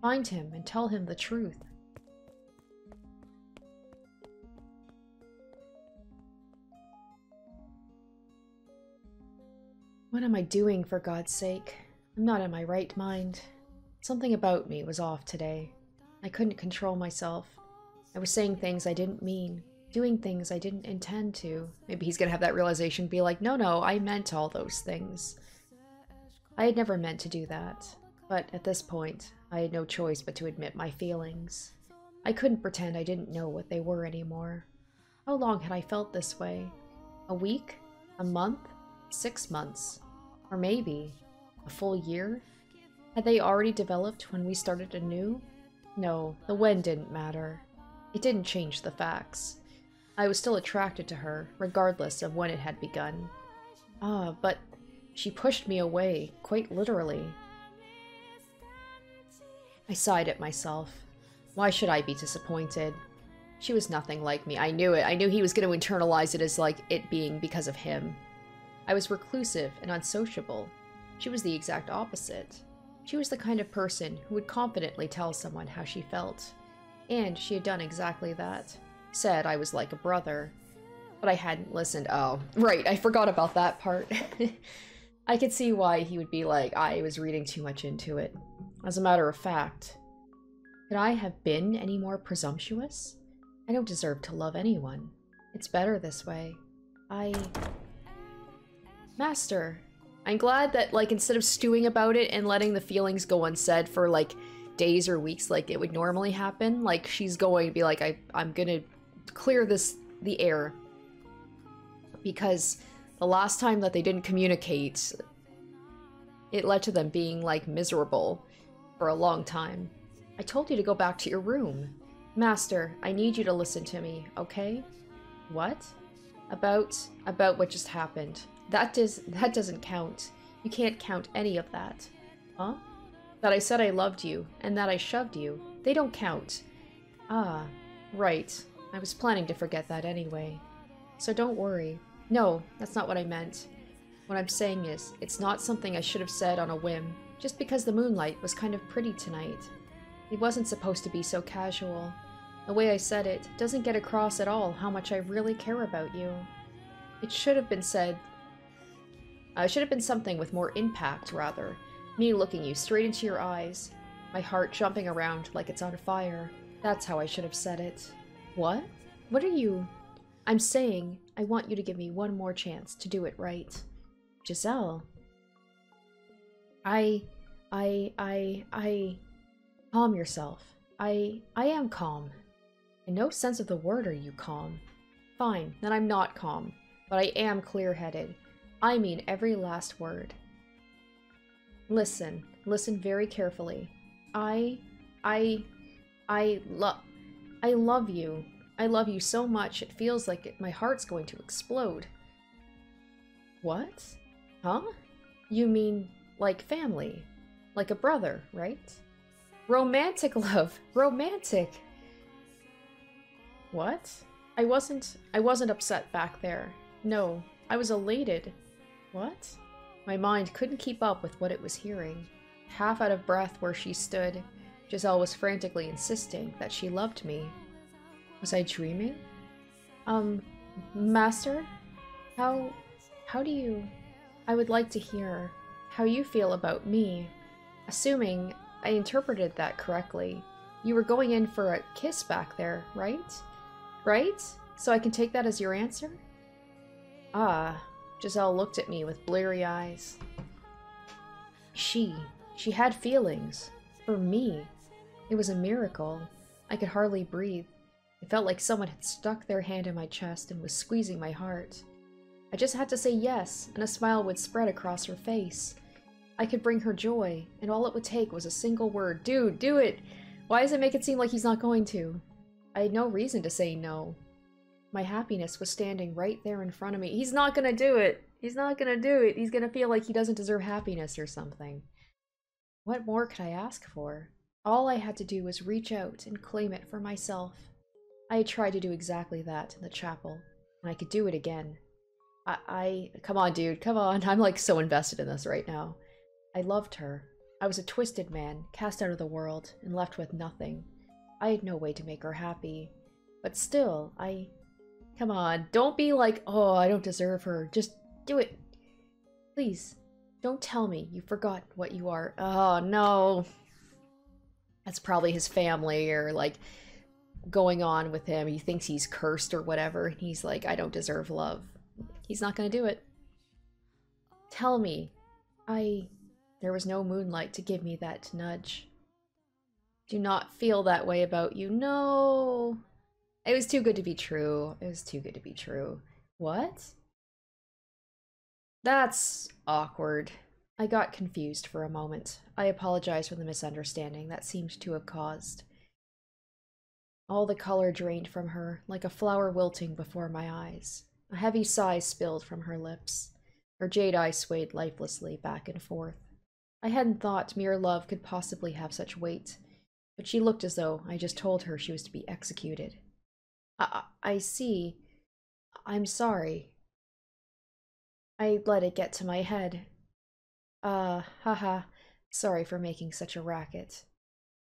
A: find him, and tell him the truth. What am I doing, for God's sake? I'm not in my right mind. Something about me was off today. I couldn't control myself. I was saying things I didn't mean doing things I didn't intend to. Maybe he's gonna have that realization, be like, no, no, I meant all those things. I had never meant to do that, but at this point, I had no choice but to admit my feelings. I couldn't pretend I didn't know what they were anymore. How long had I felt this way? A week? A month? Six months? Or maybe a full year? Had they already developed when we started anew? No, the when didn't matter. It didn't change the facts. I was still attracted to her, regardless of when it had begun. Ah, but she pushed me away, quite literally. I sighed at myself. Why should I be disappointed? She was nothing like me. I knew it. I knew he was going to internalize it as like it being because of him. I was reclusive and unsociable. She was the exact opposite. She was the kind of person who would confidently tell someone how she felt. And she had done exactly that. Said I was like a brother. But I hadn't listened. Oh, right, I forgot about that part. [LAUGHS] I could see why he would be like, I was reading too much into it. As a matter of fact, could I have been any more presumptuous? I don't deserve to love anyone. It's better this way. I... Master, I'm glad that, like, instead of stewing about it and letting the feelings go unsaid for, like, days or weeks like it would normally happen, like, she's going to be like, I, I'm gonna clear this, the air. Because the last time that they didn't communicate, it led to them being, like, miserable for a long time. I told you to go back to your room. Master, I need you to listen to me, okay? What? About about what just happened. That does that doesn't count. You can't count any of that. Huh? That I said I loved you and that I shoved you. They don't count. Ah, right. I was planning to forget that anyway. So don't worry. No, that's not what I meant. What I'm saying is, it's not something I should have said on a whim, just because the moonlight was kind of pretty tonight. It wasn't supposed to be so casual. The way I said it doesn't get across at all how much I really care about you. It should have been said. Uh, it should have been something with more impact, rather. Me looking you straight into your eyes, my heart jumping around like it's on fire. That's how I should have said it. What? What are you? I'm saying I want you to give me one more chance to do it right. Giselle. I. I. I. I. Calm yourself. I. I am calm. In no sense of the word are you calm. Fine, then I'm not calm, but I am clear-headed. I mean every last word. Listen, listen very carefully. I, I, I love, I love you. I love you so much it feels like it, my heart's going to explode. What? Huh? You mean like family? Like a brother, right? Romantic [LAUGHS] love. Romantic. What? I wasn't I wasn't upset back there. No, I was elated. What? My mind couldn't keep up with what it was hearing. Half out of breath where she stood, Giselle was frantically insisting that she loved me. Was I dreaming? Um, Master? How... how do you... I would like to hear how you feel about me. Assuming I interpreted that correctly. You were going in for a kiss back there, right? Right? So I can take that as your answer? Ah, Giselle looked at me with bleary eyes. She, she had feelings. For me. It was a miracle. I could hardly breathe. It felt like someone had stuck their hand in my chest and was squeezing my heart. I just had to say yes, and a smile would spread across her face. I could bring her joy, and all it would take was a single word. Dude, do it! Why does it make it seem like he's not going to? I had no reason to say no. My happiness was standing right there in front of me. He's not gonna do it. He's not gonna do it. He's gonna feel like he doesn't deserve happiness or something. What more could I ask for? All I had to do was reach out and claim it for myself. I had tried to do exactly that in the chapel, and I could do it again. I, I come on, dude, come on. [LAUGHS] I'm like so invested in this right now. I loved her. I was a twisted man, cast out of the world, and left with nothing. I had no way to make her happy. But still, I... Come on, don't be like, oh, I don't deserve her. Just do it. Please, don't tell me you forgot what you are. Oh, no. That's probably his family or, like, going on with him. He thinks he's cursed or whatever. And he's like, I don't deserve love. He's not going to do it. Tell me. I... There was no moonlight to give me that nudge do not feel that way about you. No. It was too good to be true. It was too good to be true. What? That's awkward. I got confused for a moment. I apologize for the misunderstanding that seemed to have caused. All the color drained from her, like a flower wilting before my eyes. A heavy sigh spilled from her lips. Her jade eyes swayed lifelessly back and forth. I hadn't thought mere love could possibly have such weight, but she looked as though I just told her she was to be executed. I, I see. I'm sorry. I let it get to my head. Ah, Uh, haha. Sorry for making such a racket.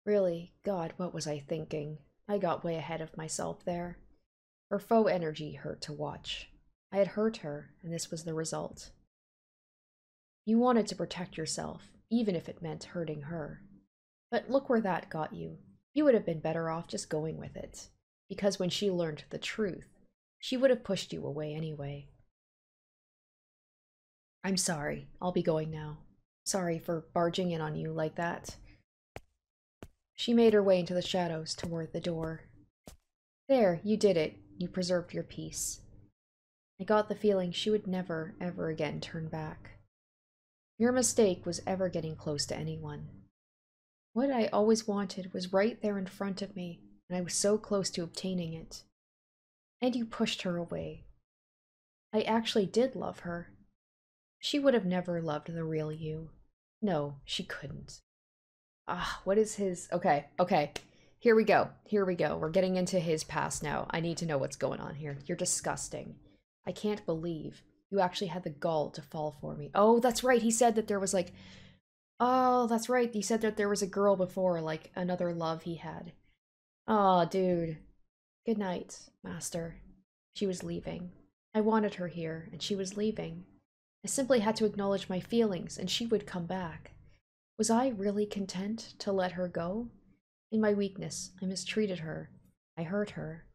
A: Really, God, what was I thinking? I got way ahead of myself there. Her faux energy hurt to watch. I had hurt her, and this was the result. You wanted to protect yourself, even if it meant hurting her. But look where that got you. You would have been better off just going with it. Because when she learned the truth, she would have pushed you away anyway. I'm sorry. I'll be going now. Sorry for barging in on you like that. She made her way into the shadows toward the door. There, you did it. You preserved your peace. I got the feeling she would never, ever again turn back. Your mistake was ever getting close to anyone. What I always wanted was right there in front of me, and I was so close to obtaining it. And you pushed her away. I actually did love her. She would have never loved the real you. No, she couldn't. Ah, what is his... Okay, okay. Here we go. Here we go. We're getting into his past now. I need to know what's going on here. You're disgusting. I can't believe you actually had the gall to fall for me. Oh, that's right. He said that there was like... Oh, that's right. He said that there was a girl before, like another love he had. Oh, dude. Good night, master. She was leaving. I wanted her here, and she was leaving. I simply had to acknowledge my feelings, and she would come back. Was I really content to let her go? In my weakness, I mistreated her. I hurt her.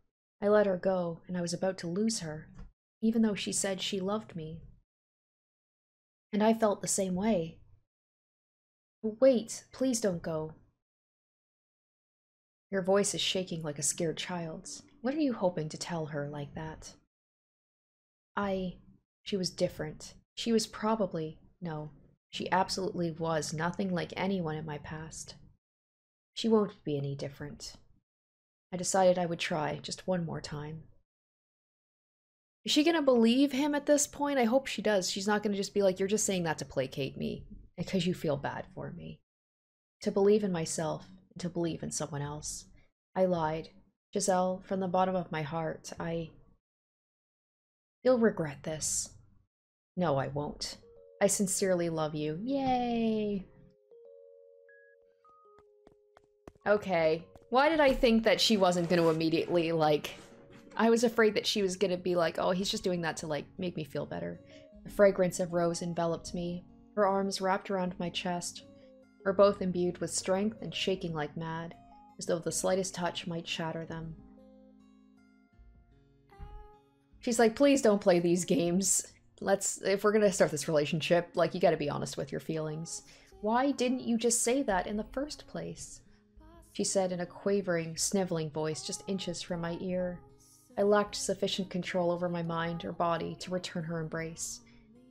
A: I let her go, and I was about to lose her even though she said she loved me. And I felt the same way. Wait, please don't go. Your voice is shaking like a scared child's. What are you hoping to tell her like that? I. She was different. She was probably. No, she absolutely was nothing like anyone in my past. She won't be any different. I decided I would try just one more time. Is she gonna believe him at this point? I hope she does. She's not gonna just be like, you're just saying that to placate me because you feel bad for me. To believe in myself, and to believe in someone else. I lied. Giselle, from the bottom of my heart, I. You'll regret this. No, I won't. I sincerely love you. Yay! Okay. Why did I think that she wasn't going to immediately, like, I was afraid that she was gonna be like, oh, he's just doing that to like make me feel better. The fragrance of rose enveloped me, her arms wrapped around my chest. We're both imbued with strength and shaking like mad, as though the slightest touch might shatter them. She's like, please don't play these games. Let's, if we're gonna start this relationship, like, you gotta be honest with your feelings. Why didn't you just say that in the first place? She said in a quavering, sniveling voice just inches from my ear. I lacked sufficient control over my mind or body to return her embrace,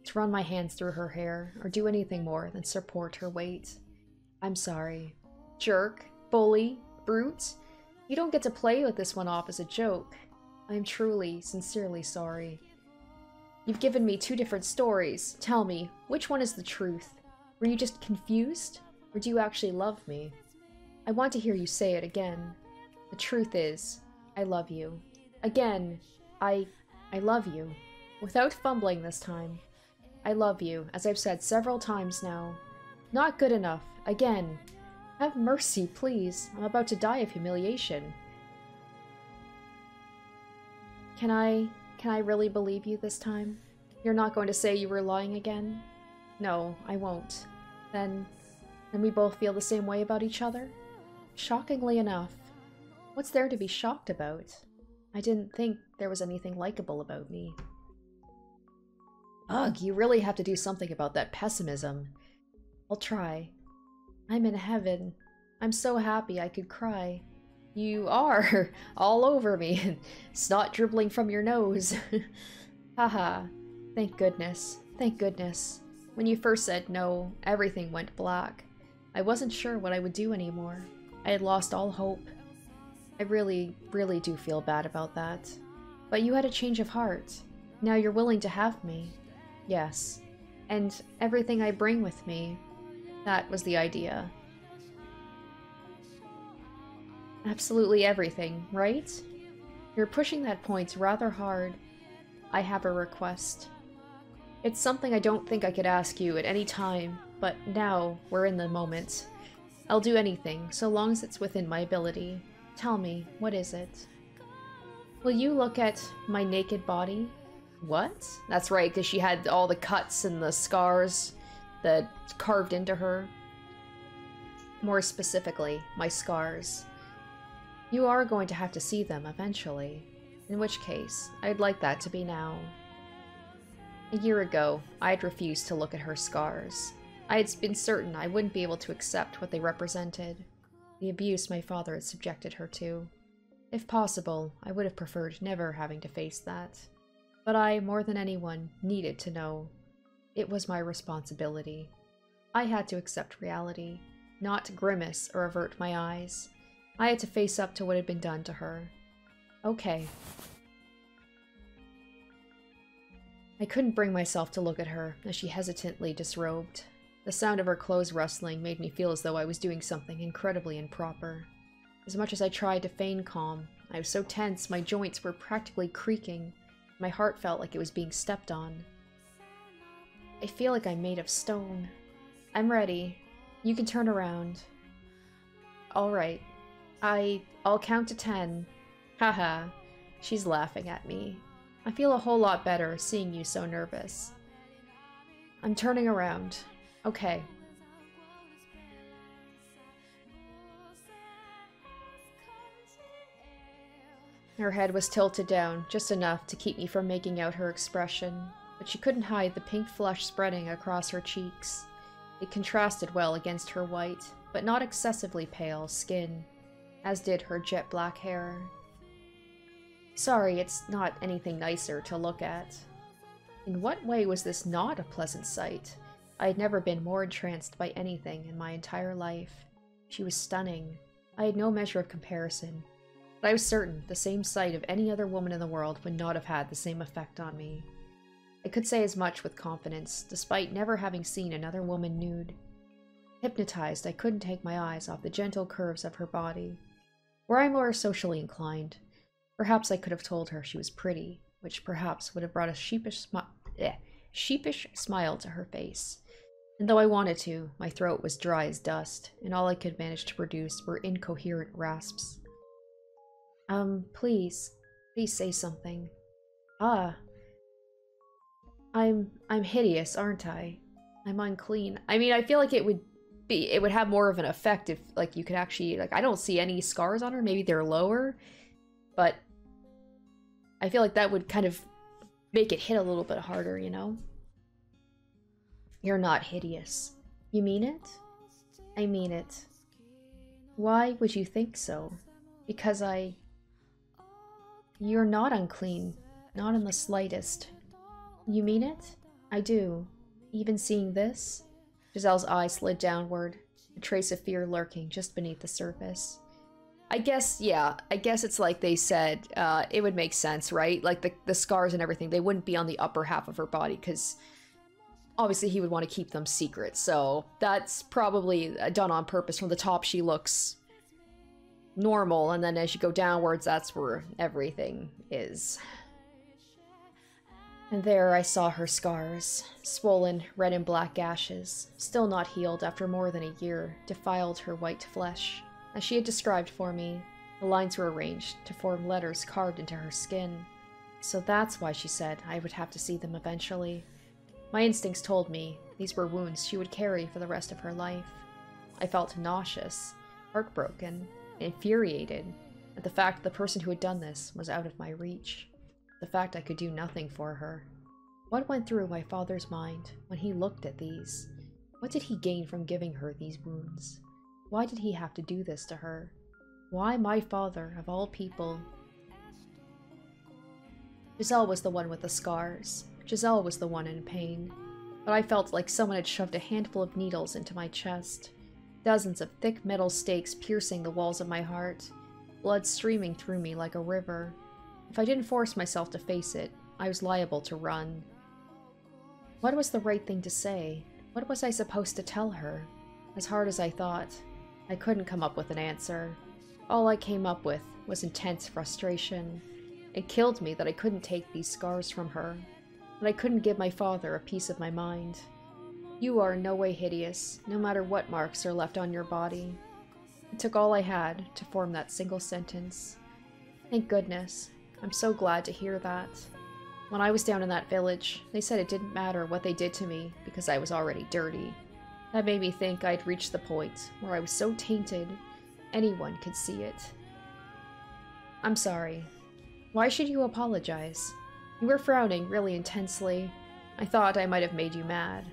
A: to run my hands through her hair, or do anything more than support her weight. I'm sorry. Jerk, bully, brute. You don't get to play with this one off as a joke. I'm truly, sincerely sorry. You've given me two different stories. Tell me, which one is the truth? Were you just confused? Or do you actually love me? I want to hear you say it again. The truth is, I love you. Again, I I love you. Without fumbling this time. I love you, as I've said several times now. Not good enough. Again. Have mercy, please. I'm about to die of humiliation. Can I... can I really believe you this time? You're not going to say you were lying again? No, I won't. Then... then we both feel the same way about each other? Shockingly enough. What's there to be shocked about? I didn't think there was anything likable about me. Ugh, you really have to do something about that pessimism. I'll try. I'm in heaven. I'm so happy I could cry. You are, [LAUGHS] all over me, [LAUGHS] snot dribbling from your nose. [LAUGHS] Haha, thank goodness, thank goodness. When you first said no, everything went black. I wasn't sure what I would do anymore. I had lost all hope. I really, really do feel bad about that. But you had a change of heart. Now you're willing to have me. Yes. And everything I bring with me. That was the idea. Absolutely everything, right? You're pushing that point rather hard. I have a request. It's something I don't think I could ask you at any time, but now we're in the moment. I'll do anything, so long as it's within my ability. Tell me, what is it? Will you look at my naked body? What? That's right, because she had all the cuts and the scars that carved into her. More specifically, my scars. You are going to have to see them eventually. In which case, I'd like that to be now. A year ago, I had refused to look at her scars. I had been certain I wouldn't be able to accept what they represented, the abuse my father had subjected her to. If possible, I would have preferred never having to face that. But I, more than anyone, needed to know. It was my responsibility. I had to accept reality, not grimace or avert my eyes. I had to face up to what had been done to her. Okay. I couldn't bring myself to look at her as she hesitantly disrobed. The sound of her clothes rustling made me feel as though I was doing something incredibly improper. As much as I tried to feign calm, I was so tense my joints were practically creaking. My heart felt like it was being stepped on. I feel like I'm made of stone. I'm ready. You can turn around. Alright, I... I'll count to ten. Haha. She's laughing at me. I feel a whole lot better seeing you so nervous. I'm turning around. Okay. Her head was tilted down, just enough to keep me from making out her expression, but she couldn't hide the pink flush spreading across her cheeks. It contrasted well against her white, but not excessively pale, skin as did her jet black hair. Sorry, it's not anything nicer to look at. In what way was this not a pleasant sight? I had never been more entranced by anything in my entire life. She was stunning. I had no measure of comparison, but I was certain the same sight of any other woman in the world would not have had the same effect on me. I could say as much with confidence, despite never having seen another woman nude. Hypnotized, I couldn't take my eyes off the gentle curves of her body, were I more socially inclined, perhaps I could have told her she was pretty, which perhaps would have brought a sheepish, smi eh, sheepish smile to her face. And though I wanted to, my throat was dry as dust, and all I could manage to produce were incoherent rasps. Um, please, please say something. Ah. I'm, I'm hideous, aren't I? I'm unclean. I mean, I feel like it would be it would have more of an effect if like you could actually like I don't see any scars on her. Maybe they're lower, but I feel like that would kind of make it hit a little bit harder, you know? You're not hideous. You mean it? I mean it. Why would you think so? Because I... You're not unclean. Not in the slightest. You mean it? I do. Even seeing this? Giselle's eye slid downward, a trace of fear lurking just beneath the surface. I guess, yeah, I guess it's like they said, uh, it would make sense, right? Like the, the scars and everything, they wouldn't be on the upper half of her body because obviously he would want to keep them secret. So that's probably uh, done on purpose. From the top, she looks normal, and then as you go downwards, that's where everything is. And there I saw her scars, swollen red and black gashes, still not healed after more than a year, defiled her white flesh. As she had described for me, the lines were arranged to form letters carved into her skin. So that's why she said I would have to see them eventually. My instincts told me these were wounds she would carry for the rest of her life. I felt nauseous, heartbroken, infuriated at the fact the person who had done this was out of my reach. The fact I could do nothing for her. What went through my father's mind when he looked at these? What did he gain from giving her these wounds? Why did he have to do this to her? Why my father, of all people? Giselle was the one with the scars. Giselle was the one in pain. but I felt like someone had shoved a handful of needles into my chest. Dozens of thick metal stakes piercing the walls of my heart, blood streaming through me like a river. If I didn't force myself to face it, I was liable to run. What was the right thing to say? What was I supposed to tell her? As hard as I thought, I couldn't come up with an answer. All I came up with was intense frustration. It killed me that I couldn't take these scars from her, that I couldn't give my father a piece of my mind. You are in no way hideous, no matter what marks are left on your body. It took all I had to form that single sentence. Thank goodness. I'm so glad to hear that. When I was down in that village, they said it didn't matter what they did to me because I was already dirty. That made me think I'd reached the point where I was so tainted, anyone could see it. I'm sorry. Why should you apologize? You were frowning really intensely. I thought I might have made you mad.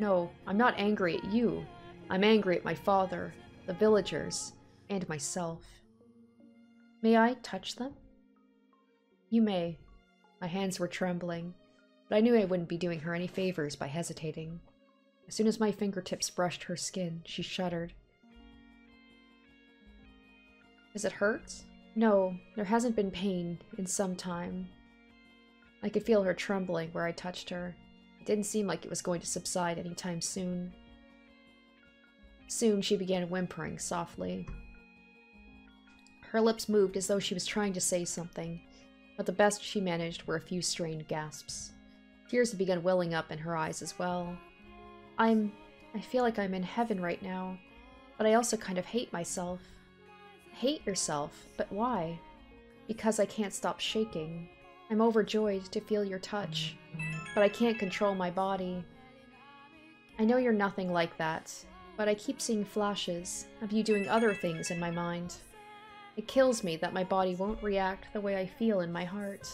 A: No, I'm not angry at you. I'm angry at my father, the villagers, and myself. May I touch them? You may. My hands were trembling, but I knew I wouldn't be doing her any favors by hesitating. As soon as my fingertips brushed her skin, she shuddered. Does it hurt? No, there hasn't been pain in some time. I could feel her trembling where I touched her. It didn't seem like it was going to subside anytime soon. Soon she began whimpering softly. Her lips moved as though she was trying to say something, but the best she managed were a few strained gasps. Tears had begun welling up in her eyes as well. I'm... I feel like I'm in heaven right now, but I also kind of hate myself. Hate yourself, but why? Because I can't stop shaking. I'm overjoyed to feel your touch, but I can't control my body. I know you're nothing like that, but I keep seeing flashes of you doing other things in my mind. It kills me that my body won't react the way I feel in my heart.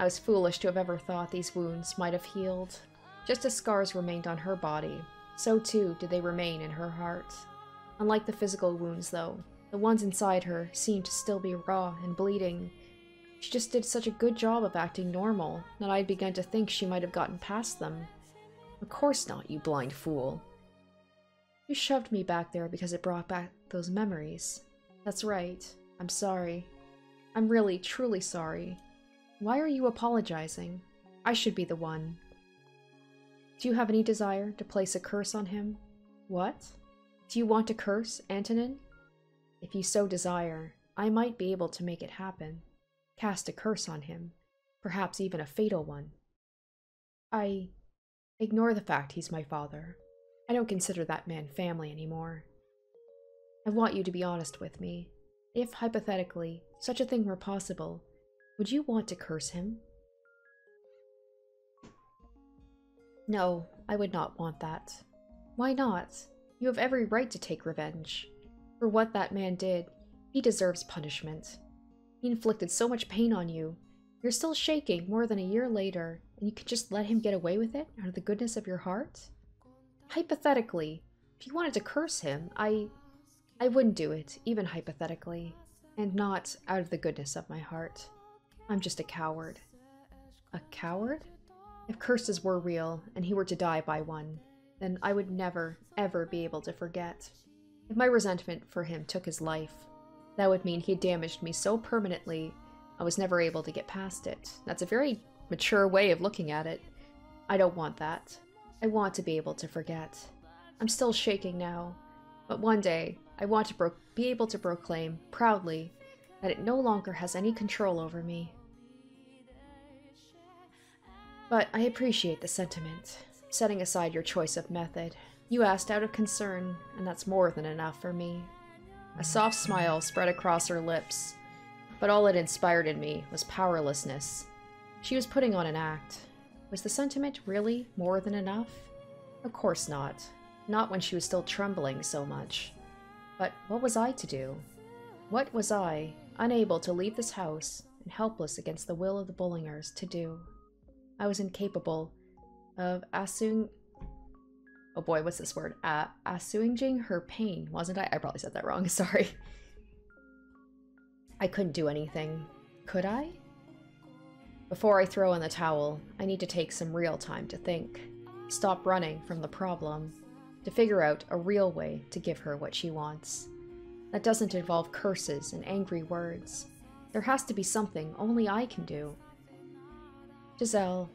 A: I was foolish to have ever thought these wounds might have healed. Just as scars remained on her body, so too did they remain in her heart. Unlike the physical wounds, though, the ones inside her seemed to still be raw and bleeding. She just did such a good job of acting normal that I had begun to think she might have gotten past them. Of course not, you blind fool. You shoved me back there because it brought back those memories. That's right. I'm sorry. I'm really, truly sorry. Why are you apologizing? I should be the one. Do you have any desire to place a curse on him? What? Do you want to curse Antonin? If you so desire, I might be able to make it happen. Cast a curse on him, perhaps even a fatal one. I ignore the fact he's my father. I don't consider that man family anymore. I want you to be honest with me. If, hypothetically, such a thing were possible, would you want to curse him? No, I would not want that. Why not? You have every right to take revenge. For what that man did, he deserves punishment. He inflicted so much pain on you. You're still shaking more than a year later, and you could just let him get away with it out of the goodness of your heart? Hypothetically, if you wanted to curse him, I... I wouldn't do it, even hypothetically. And not out of the goodness of my heart. I'm just a coward. A coward? If curses were real, and he were to die by one, then I would never, ever be able to forget. If my resentment for him took his life, that would mean he damaged me so permanently I was never able to get past it. That's a very mature way of looking at it. I don't want that. I want to be able to forget. I'm still shaking now, but one day I want to be able to proclaim proudly that it no longer has any control over me. But I appreciate the sentiment, setting aside your choice of method. You asked out of concern, and that's more than enough for me. A soft smile spread across her lips, but all it inspired in me was powerlessness. She was putting on an act. Was the sentiment really more than enough? Of course not. Not when she was still trembling so much. But what was I to do? What was I, unable to leave this house and helpless against the will of the Bullingers, to do? I was incapable of assuming oh boy, what's this word? Uh, assuaging her pain, wasn't I? I probably said that wrong, [LAUGHS] sorry. I couldn't do anything. Could I? Before I throw in the towel, I need to take some real time to think. stop running from the problem, to figure out a real way to give her what she wants. That doesn't involve curses and angry words. There has to be something only I can do. Giselle.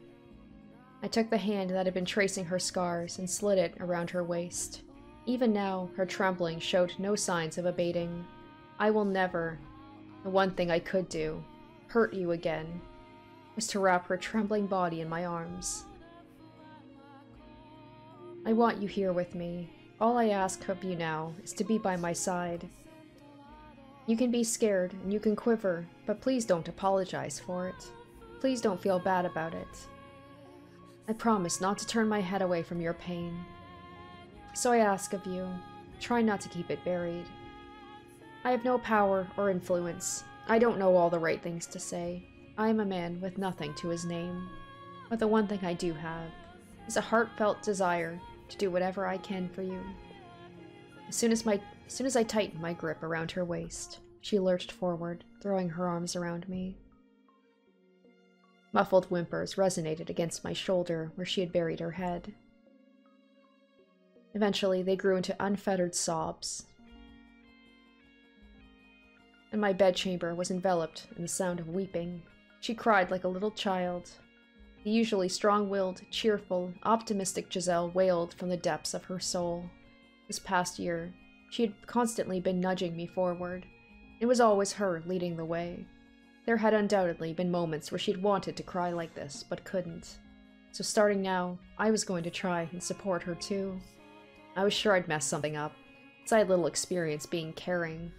A: I took the hand that had been tracing her scars and slid it around her waist. Even now, her trembling showed no signs of abating. I will never, the one thing I could do, hurt you again, was to wrap her trembling body in my arms. I want you here with me. All I ask of you now is to be by my side. You can be scared and you can quiver, but please don't apologize for it. Please don't feel bad about it. I promise not to turn my head away from your pain. So I ask of you, try not to keep it buried. I have no power or influence. I don't know all the right things to say. I am a man with nothing to his name. But the one thing I do have is a heartfelt desire to do whatever I can for you. As soon as my as soon as I tightened my grip around her waist, she lurched forward, throwing her arms around me. Muffled whimpers resonated against my shoulder where she had buried her head. Eventually, they grew into unfettered sobs, and my bedchamber was enveloped in the sound of weeping. She cried like a little child. The usually strong-willed, cheerful, optimistic Giselle wailed from the depths of her soul. This past year, she had constantly been nudging me forward. It was always her leading the way. There had undoubtedly been moments where she'd wanted to cry like this, but couldn't. So starting now, I was going to try and support her too. I was sure I'd mess something up, as I had little experience being caring,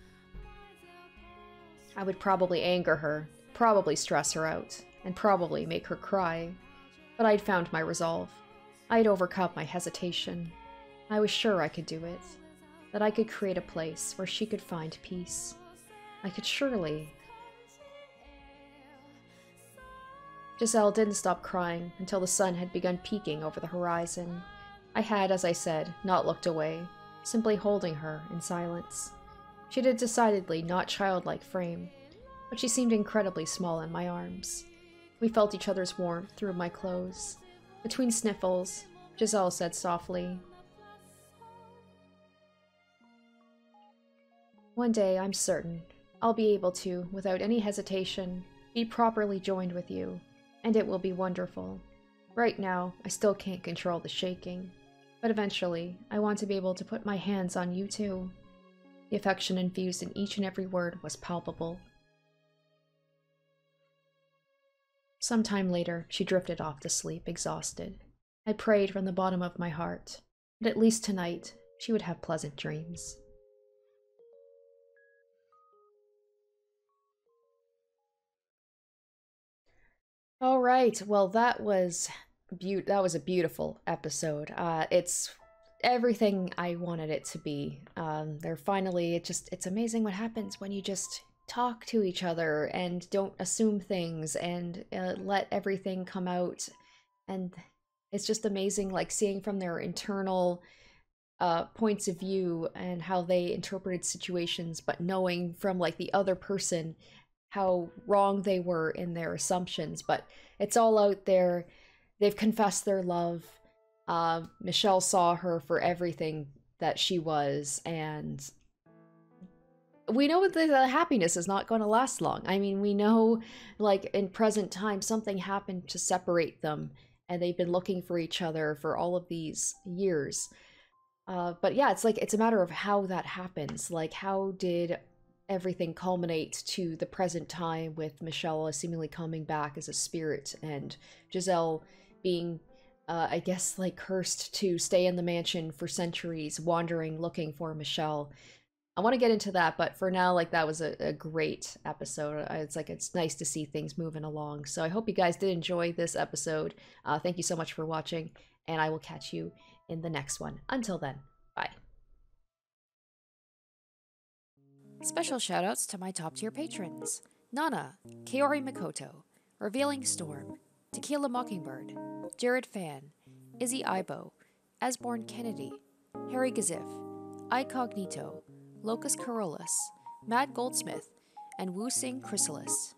A: I would probably anger her, probably stress her out, and probably make her cry. But I'd found my resolve. I'd overcome my hesitation. I was sure I could do it. That I could create a place where she could find peace. I could surely. Giselle didn't stop crying until the sun had begun peeking over the horizon. I had, as I said, not looked away, simply holding her in silence. She had a decidedly not childlike frame, but she seemed incredibly small in my arms. We felt each other's warmth through my clothes. Between sniffles, Giselle said softly, One day, I'm certain, I'll be able to, without any hesitation, be properly joined with you, and it will be wonderful. Right now, I still can't control the shaking, but eventually, I want to be able to put my hands on you too. The affection infused in each and every word was palpable. Some time later, she drifted off to sleep, exhausted. I prayed from the bottom of my heart that at least tonight she would have pleasant dreams. All right, well, that was be- that was a beautiful episode. Uh, it's everything I wanted it to be. Um, they're finally, it just, it's amazing what happens when you just talk to each other and don't assume things and uh, let everything come out. And it's just amazing, like seeing from their internal uh, points of view and how they interpreted situations, but knowing from like the other person how wrong they were in their assumptions. But it's all out there. They've confessed their love uh, Michel saw her for everything that she was, and we know that the happiness is not going to last long. I mean, we know, like, in present time, something happened to separate them, and they've been looking for each other for all of these years. Uh, but yeah, it's like, it's a matter of how that happens. Like, how did everything culminate to the present time with Michel seemingly coming back as a spirit and Giselle being uh, I guess, like cursed to stay in the mansion for centuries, wandering looking for Michel. I want to get into that, but for now, like that was a, a great episode. It's like it's nice to see things moving along. So I hope you guys did enjoy this episode. Uh, thank you so much for watching, and I will catch you in the next one. Until then, bye.
B: Special shoutouts to my top tier patrons Nana, Kaori Mikoto, Revealing Storm, Tequila Mockingbird, Jared Fan, Izzy Ibo, Esborn Kennedy, Harry Gazif, Icognito, Locus Carolus, Matt Goldsmith, and Wu Sing Chrysalis.